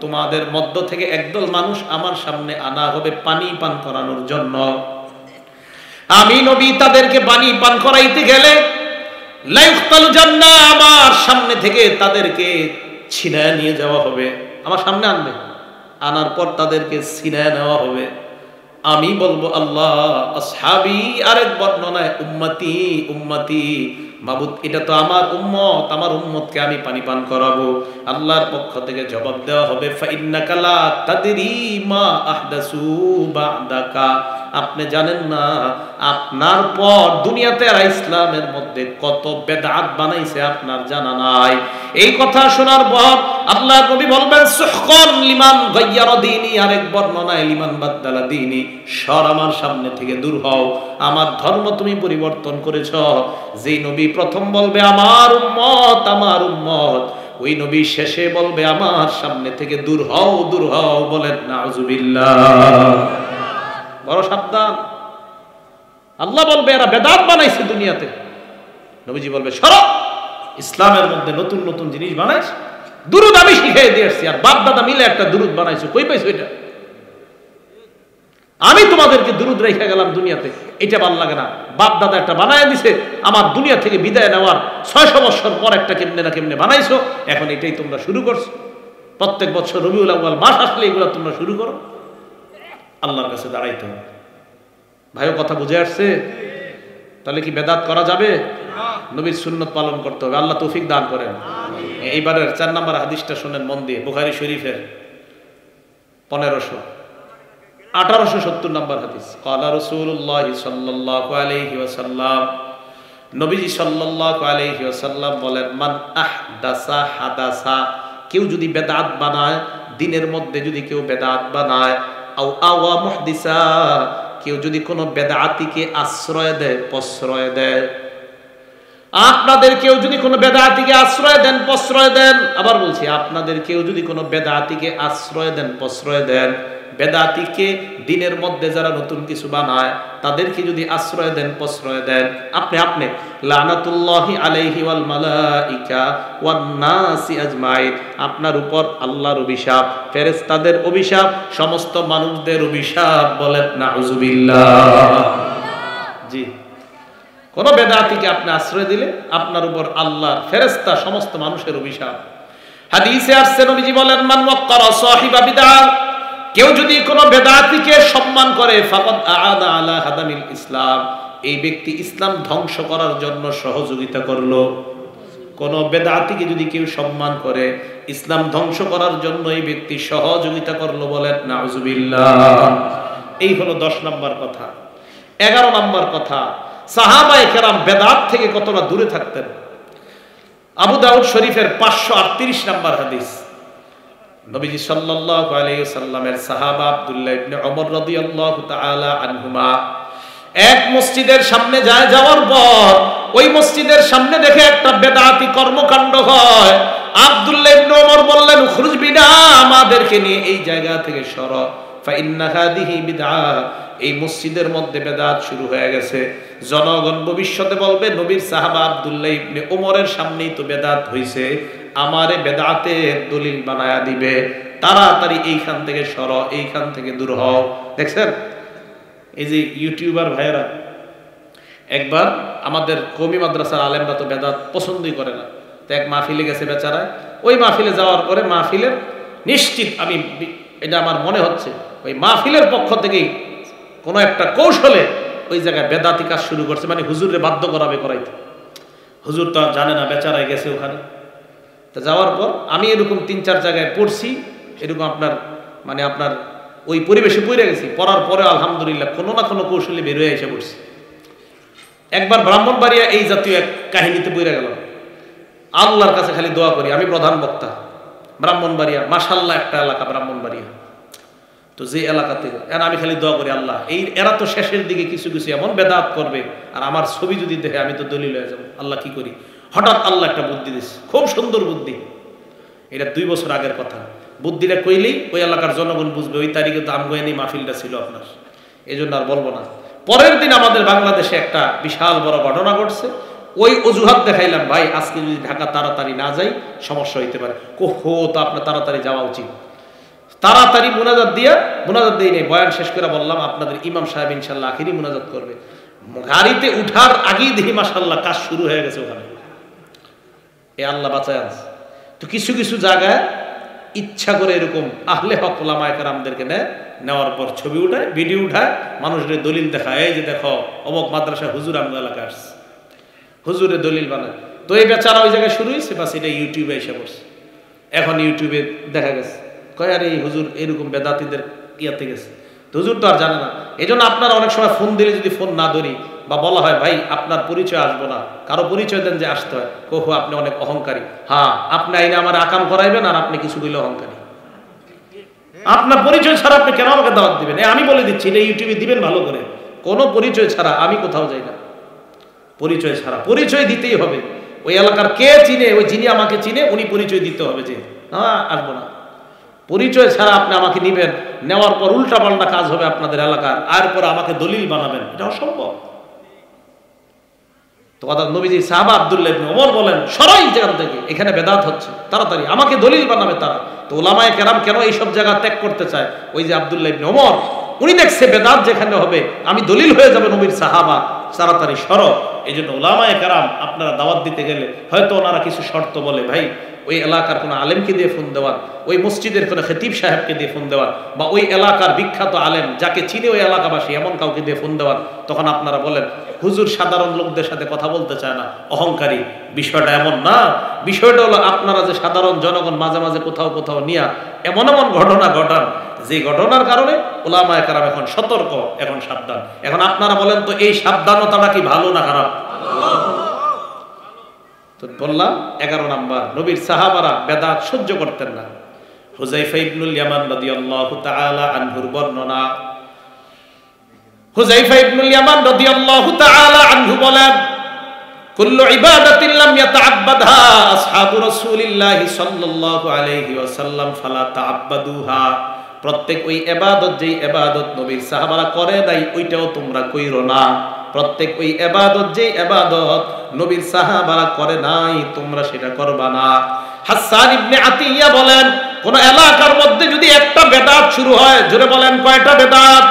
তোমাদের মধ্য থেকে একদল মানুষ আমার সামনে আনা হবে পানি পান করানোর জন্য। আমি নবী, তাদেরকে পানি পান করাইতে গেলে আমার সামনে থেকে তাদেরকে ছিনায় নিয়ে যাওয়া হবে। আমার সামনে আনবে। আনার পর তাদেরকে ছিনায় নেওয়া হবে। আমি বলব, আল্লাহ আরেক বর্ণনায়, উম্মতি উম্মতি মাবুদ এটা তো আমার উম্মত, আমার উম্মতকে আমি পানি পান করাবো। আল্লাহর পক্ষ থেকে জবাব দেওয়া হবে ফাইন্নাকালা তাদেরই মা আহদাসু বাদাকা। আপনি জানেন না, আপনার পর দুনিয়াতে আর ইসলামের মধ্যে কত বেদাত বানাইছে আপনার জানা নাই। এই কথা শোনার পর আল্লাহ নবী বলবেন, সুহকন লিমান গায়্যার দিনী আরেক বর্ণনায়, লিমান বাদ্দালা দিনী সর আমার সামনে থেকে দূর হও। আমার ধর্ম তুমি পরিবর্তন করেছ। যেই নবী প্রথম বলবে, আমার উম্মত আমার উম্মত ওই নবী শেষে বলবে, আমার সামনে থেকে দূর হও দূর হও বলেন, নাউজুবিল্লাহ বড় সাবধান। আল্লাহ বলবে, এরা বেদাত বানাইছে দুনিয়াতে। নবীজি বলবে, সর, ইসলামের মধ্যে নতুন নতুন জিনিস বানাইছে দুরুদ আমি শিখাই দিয়ে আসছি, আর বাপ দাদা মিলে একটা দুরুদ বানাইছো, কই পাইছো এটা? আমি তোমাদেরকে দুরুদ রেখে গেলাম দুনিয়াতে, এটা ভালো লাগে না। বাপ দাদা একটা বানায় দিছে, আমার দুনিয়া থেকে বিদায় নেওয়ার ছয়শো বছর পর একটা কেমনে না কেমনে বানাইছো, এখন এটাই তোমরা শুরু করছ। প্রত্যেক বছর রবিউল আউ্বাল মাস আসলে এগুলো তোমরা শুরু করো। আল্লাহর কাছে দাঁড়াইতে। হবে ভাইও কথা বুঝে আসছে? তাহলে কি বেদাত করা যাবে? নবীর সুন্নত পালন করতে হবে। আল্লাহ তৌফিক দান করেন। এইবারের চার নম্বর হাদিসটা শোনেন মন দিয়ে। বুখারি শরীফের পনেরোশো আঠারোশো সত্তর নম্বর হাদিস। কালা রসুল্লাহ সাল্লাহ আলহি ওসাল্লাম নবীজি সাল্লাহ আলহি ওসাল্লাম বলেন মান আহ দাসা হাদাসা। কেউ যদি বেদাত বানায় দিনের মধ্যে যদি কেউ বেদাত বানায় কেউ যদি কোনো বেদাতিকে আশ্রয় দেয় প্রশ্রয় দেয়। আপনাদের কেউ যদি কোনো বেদাতিকে আশ্রয় দেন, প্রশ্রয় দেন। আবার বলছি, আপনাদের কেউ যদি কোনো বেদাতিকে আশ্রয় দেন, প্রশ্রয় দেন। বেদাতিকে দিনের মধ্যে যারা নতুন কিছু বানায়, তাদেরকে যদি আশ্রয় দেন, প্রশ্রয় দেন। আপনি আপনি, লানাতুল্লাহি আলাইহি ওয়াল মালাইকা ওয়ান নাসি আজমাইন। আপনার উপর আল্লাহর অভিশাপ, ফেরেশতাদের অভিশাপ, সমস্ত মানুষদের অভিশাপ বলেন, নাউজুবিল্লাহ। জি। কোন বেদাতিকে আপনি আশ্রয় দিলে আপনার উপর আল্লাহর ফেরেশতা সমস্ত মানুষের অভিশাপ। হাদিসে আসছে, নবীজি বলেন, মান ওয়াক্কারা সাহিবা বিদআ কেউ যদি কোনো বেদাতিকে সম্মান করে, ফাকাদ আদা আলা হাদামিল ইসলাম। এই ব্যক্তি ইসলাম ধ্বংস করার জন্য সহযোগিতা করল। কোন বেদাতিকে যদি কেউ সম্মান করে, ইসলাম ধ্বংস করার জন্য এই ব্যক্তি সহযোগিতা করল বলেন, নাউজুবিল্লাহ। এই হলো দশ নম্বর কথা। এগারো নম্বর কথা সাহাবায়ে কেরাম বেদাত থেকে কতটা দূরে থাকতেন? আবু দাউদ শরীফের পাঁচশো আটত্রিশ নম্বর হাদিস। নবীজি সাল্লাল্লাহু আলাইহি সাল্লামের সাহাবা আব্দুল্লাহ ইবনে ওমর রাদিয়াল্লাহু তাআলা আনহুমা এক মসজিদের সামনে যায়, যাওয়ার পর ওই মসজিদের সামনে দেখে একটা বেদাতি কর্মকাণ্ড হয়। আব্দুল্লাহ ইবনে ওমর বললেন খুরুজ বিনা আমাদেরকে নিয়ে এই জায়গা থেকে সর। ফাইন্না হাদিহি বিদআ। এই মসজিদের মধ্যে বেদাত শুরু হয়ে গেছে। জনগণ ভবিষ্যতে বলবে, নবীর সাহাবা আব্দুল্লাহ ইবনে ওমরের সামনেই তো বেদাত হইছে, আমারে বেদাতের দলিল বানায়া দিবে। তাড়াতাড়ি এইখান থেকে সর, এইখান থেকে দূর হও। দেখছেন? এই যে ইউটিউবার ভাইয়েরা, একবার আমাদের কবি মাদ্রাসার আলেমরা তো বেদাত পছন্দই করে না। তো এক মাহফিলে গেছে বেচারায় ওই মাহফিলে যাওয়ার পরে মাহফিলের নিশ্চিত আমি এটা আমার মনে হচ্ছে, ওই মাহফিলের পক্ষ থেকেই কোনো একটা কৌশলে ওই জায়গায় বেদাতি কাজ শুরু করছে মানে হুজুরে বাধ্য করাবে করাইতে। হুজুর তো আর জানে না বেচারায় গেছে ওখানে। তা যাওয়ার পর আমি এরকম তিন চার জায়গায় পড়ছি, এরকম আপনার মানে আপনার ওই পরিবেশে পড়ে গেছি। পড়ার পরে আলহামদুলিল্লাহ কোনো না কোনো কৌশলে বের হয়ে এসে পড়ছি। একবার ব্রাহ্মণবাড়িয়া এই জাতীয় এক কাহিনীতে পড়ে গেল আল্লাহর কাছে খালি দোয়া করি, আমি প্রধান বক্তা। ব্রাহ্মণবাড়িয়া মাসাল্লাহ একটা এলাকা ব্রাহ্মণবাড়িয়া। তো যে এলাকাতে এরা আমি খালি দোয়া করি, আল্লাহ, এই এরা তো শেষের দিকে কিছু কিছু এমন বেদাত করবে, আর আমার ছবি যদি দেখে আমি তো দলিল হয়ে যাব। আল্লাহ কি করি? হঠাৎ আল্লাহ একটা বুদ্ধি দিচ্ছে খুব সুন্দর বুদ্ধি। এটা দুই বছর আগের কথা। বুদ্ধিটা কইলেই ওই এলাকার জনগণ বুঝবে, ওই তারিখে তো আমগোয়ানি মাহফিলটা ছিল আপনার। এই জন্য আর বলব না। পরের দিন আমাদের বাংলাদেশে একটা বিশাল বড় ঘটনা ঘটছে। ওই অজুহাত দেখাইলাম, ভাই, আজকে যদি ঢাকা তাড়াতাড়ি না যাই, সমস্যা হইতে পারে। কো হো তো আপনার তাড়াতাড়ি যাওয়া উচিত। তাড়াতাড়ি মোনাজাত দিয়া, মোনাজাত দিই নেই। বয়ান শেষ করে বললাম, আপনাদের ইমাম সাহেব ইনশাল্লাহ আখিরি মোনাজাত করবে। গাড়িতে উঠার আগেই দেখি মাসাল্লাহ কাজ শুরু হয়ে গেছে ওখানে। এ আল্লাহ বাঁচায় আছে তো কিছু কিছু জায়গায় ইচ্ছা করে এরকম আহলে হক ওলামায়কারামদেরকে নেয় নেওয়ার পর ছবি উঠায়, ভিডিও উঠায়, মানুষের দলিল দেখায়। এই যে দেখো, অমক মাদ্রাসা হুজুর আমগো এলাকা আসছে। হুজুরে দলিল বানায়। তো এই বেচারা ওই জায়গায় শুরু হয়েছে বাস এটা ইউটিউবে এসে পড়ছে। এখন ইউটিউবে দেখা গেছে। কয়, আরে এই হুজুর এরকম বেদাতিদের ইয়াতে গেছে। তো হুজুর তো আর জানে না। এই জন্য আপনারা অনেক সময় ফোন দিলে যদি ফোন না ধরি বা বলা হয়, ভাই, আপনার পরিচয় আসব না। কারও পরিচয় দেন যে আসতে হয়। কোহো, আপনি অনেক অহংকারী। হ্যাঁ আপনি আইনে আমার আকাম করাইবেন আর আপনি কিছু বলে অহংকারী। আপনার পরিচয় ছাড়া আপনি কেন আমাকে দাওয়াত দিবেন? আমি বলে দিচ্ছি, এটা ইউটিউবে দিবেন ভালো করে। কোনো পরিচয় ছাড়া আমি কোথাও যাই না। পরিচয় ছাড়া। পরিচয় দিতেই হবে। ওই এলাকার কে চিনে? ওই যিনি আমাকে চিনে, উনি পরিচয় দিতে হবে যে, না, আসব না। পরিচয় ছাড়া আপনি আমাকে নিবেন, নেওয়ার পর উল্টা পাল্টা কাজ হবে আপনাদের এলাকার, আর পর আমাকে দলিল বানাবেন। এটা অসম্ভব। তো কথা নবীজি সাহাবা আব্দুল্লাহ ওমর বলেন সবাই যেখান থেকে, এখানে বেদাত হচ্ছে, তাড়াতাড়ি, আমাকে দলিল বানাবে তারা। তো ওলামায়ে কেরাম কেন এইসব জায়গা ত্যাগ করতে চায়? ওই যে আব্দুল্লাহ ইবনে ওমর, উনি দেখছে বেদাত যেখানে হবে, আমি দলিল হয়ে যাবে নবীর সাহাবা, তাড়াতাড়ি সর। এই জন্য ওলামায়ে কেরাম আপনারা দাওয়াত দিতে গেলে হয়তো ওনারা কিছু শর্ত বলে, ভাই, ওই এলাকার কোনো আলেমকে দিয়ে ফোন দেওয়ার, ওই মসজিদের কোনো খতিব সাহেবকে দিয়ে ফোন দেওয়ার, বা ওই এলাকার বিখ্যাত আলেম যাকে চিনে ওই এলাকাবাসী এমন কাউকে দিয়ে ফোন দেওয়ার, তখন আপনারা বলেন, হুজুর সাধারণ লোকদের সাথে কথা বলতে চায় না, অহংকারী, বিষয়টা এমন না, বিষয়টা হলো আপনারা যে সাধারণ জনগণ মাঝে মাঝে কোথাও কোথাও নিয়ে এমন এমন ঘটনা ঘটান যে ঘটনার কারণে ওলামায় কারাম এখন সতর্ক, এখন সাবধান। এখন আপনারা বলেন তো, এই সাবধানতাটা কি ভালো না খারাপ? তো বললাম, এগারো নাম্বার, নবীর সাহাবারা বেদাত সহ্য করতেন না। হুজাইফা ইবনুল ইয়ামান রাদিয়াল্লাহু তাআলা আনহুর বর্ণনা। হুজাইফা ইবনুল ইয়ামান রাদিয়াল্লাহু তাআলা আনহু বলেন, কুল্লু ইবাদাতিন লাম ইয়াতাআব্বাদহা আসহাবু রাসূলিল্লাহি সাল্লাল্লাহু আলাইহি ওয়াসাল্লাম ফালা তাআব্বাদুহা। প্রত্যেক ওই এবাদত যেই এবাদত নবীর সাহাবারা করে নাই, ওইটাও তোমরা কইরো না। প্রত্যেক ওই এবাদত যেই এবাদত নবীর সাহাবারা করে নাই, তোমরা সেটা করবা না। হাসান ইবনে আতিয়া বলেন, কোন এলাকার মধ্যে যদি একটা বেদাত শুরু হয়, জোরে বলেন কয়টা বেদাত?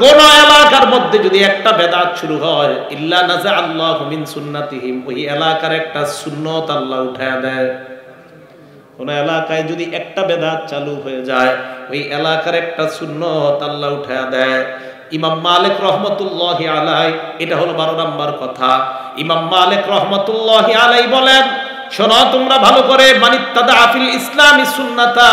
কোন এলাকার মধ্যে যদি একটা বেদাত শুরু হয়, ইল্লা নাজা আল্লাহ মিন সুন্নাতিহিম, ওই এলাকার একটা সুন্নত আল্লাহ উঠায় দেয়। কোন এলাকায় যদি একটা বেদাত চালু হয়ে যায়, ওই এলাকার একটা শূন্য তাল্লা উঠায় দেয়। ইমাম মালিক রহমতুল্লাহ আলাই এটা হলো বারো নম্বর কথা। ইমাম মালিক রহমতুল্লাহ আলাই বলেন, শোনো তোমরা ভালো করে মানিত্তাদা আফিল ইসলামী সুন্নাতা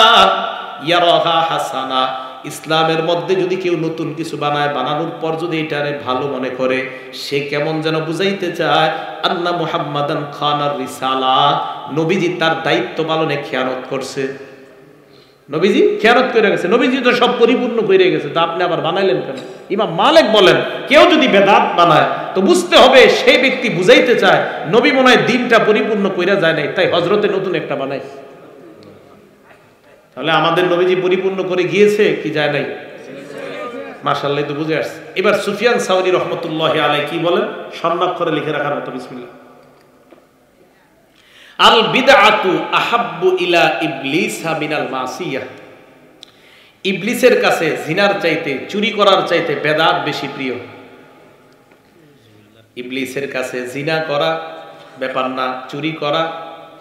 ইয়ারহা হাসানা। ইসলামের মধ্যে যদি কেউ নতুন কিছু বানায়, বানানোর পর যদি এটারে ভালো মনে করে, সে কেমন যেন বুঝাইতে চায়, আন্না মুহাম্মাদান খান আর রিসালা। নবীজি তার দায়িত্ব পালনে খেয়ানত করছে। নবীজি খেয়ানত করে গেছে। নবীজি তো সব পরিপূর্ণ করে গেছে। তা আপনি আবার বানাইলেন কেন? ইমাম মালিক বলেন, কেউ যদি বেদাত বানায়, তো বুঝতে হবে সেই ব্যক্তি বুঝাইতে চায়, নবী মনে হয় দিনটা পরিপূর্ণ কইরা যায় নাই, তাই হজরতে নতুন একটা বানায়। তাহলে আমাদের নবীজি পরিপূর্ণ করে গিয়েছে, কি যায় নাই? মার্শাল্লাহ তো বুঝে আসছে। এবার সুফিয়ান সাউরি রহমতুল্লাহ আলাই কি বলেন? স্বর্ণাক্ষরে লিখে রাখার মতো বিসমিল্লাহ। আল আহাব্বু ইলা মিনাল মাসিয়া। ইবলিসের কাছে জিনার চাইতে, চুরি করার চাইতে বেদাত বেশি প্রিয়। ইবলিসের কাছে জিনা করা ব্যাপার না, চুরি করা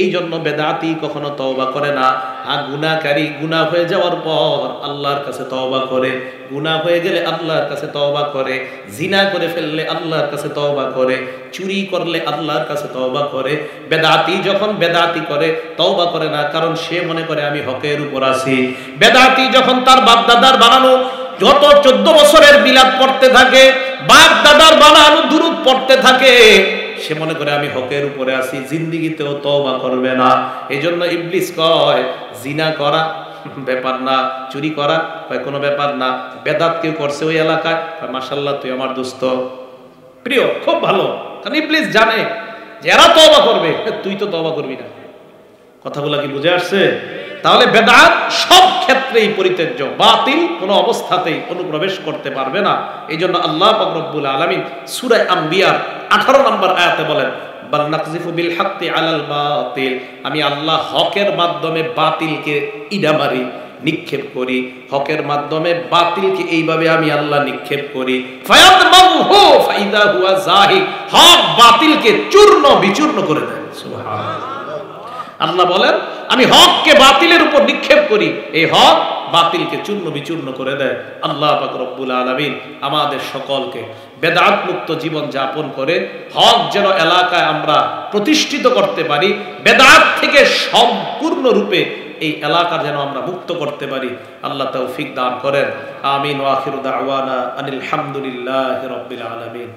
এই জন্য বেদাতি কখনো তওবা করে না। আর গুনাহকারী গুনাহ হয়ে যাওয়ার পর আল্লাহর কাছে তওবা করে। গুনাহ হয়ে গেলে আল্লাহর কাছে তওবা করে। জিনা করে ফেললে আল্লাহর কাছে তওবা করে। চুরি করলে আল্লাহর কাছে তওবা করে। বেদাতি যখন বেদাতি করে, তওবা করে না, কারণ সে মনে করে আমি হকের উপর আছি। বেদাতি যখন তার বাপ দাদার বানানো, যত চোদ্দ বছরের বিলাপ পড়তে থাকে বাপ দাদার বানানো দুরুদ পড়তে থাকে সে মনে করে আমি হকের উপরে আছি, জিন্দিগিতেও তওবা করবে না। এই জন্য ইবলিস কয়, জিনা করা ব্যাপার না, চুরি করা বা কোনো ব্যাপার না, বেদাত কেউ করছে ওই এলাকায় মাসাল্লাহ তুই আমার দোস্ত। প্রিয়, খুব ভালো, কারণ ইবলিস জানে যে এরা তওবা করবে, তুই তো তবা করবি না। কথাগুলো কি বুঝে আসছে? তাহলে বেদাত সব ক্ষেত্রেই পরিত্যাজ্য। বাতিল কোনো অবস্থাতেই অনুপ্রবেশ করতে পারবে না। এই জন্য আল্লাহ রব্বুল আলমিন সুরায় আম্বিয়ার আঠারো নম্বর আয়াতে বলেন আমি আল্লাহ হকের মাধ্যমে বাতিলকে ইডা মারি, নিক্ষেপ করি। হকের মাধ্যমে বাতিলকে এইভাবে আমি আল্লাহ নিক্ষেপ করি। হক বাতিলকে চূর্ণ বিচূর্ণ করে দেয়। আল্লাহ বলেন, আমি হককে বাতিলের উপর নিক্ষেপ করি। এই হক বাতিলকে চূর্ণ বিচূর্ণ করে দেয় আল্লাহ পাক রব্বুল আলমিন আমাদের সকলকে। বেদাত মুক্ত জীবন যাপন করে হক যেন এলাকায় আমরা প্রতিষ্ঠিত করতে পারি, বেদাত থেকে সম্পূর্ণ রূপে এই এলাকা যেন আমরা মুক্ত করতে পারি। আল্লাহ তৌফিক দান করেন। আমিন ওয়াখির দাওয়ানা আনিল হামদুলিল্লাহ রব্বিল আলমিন।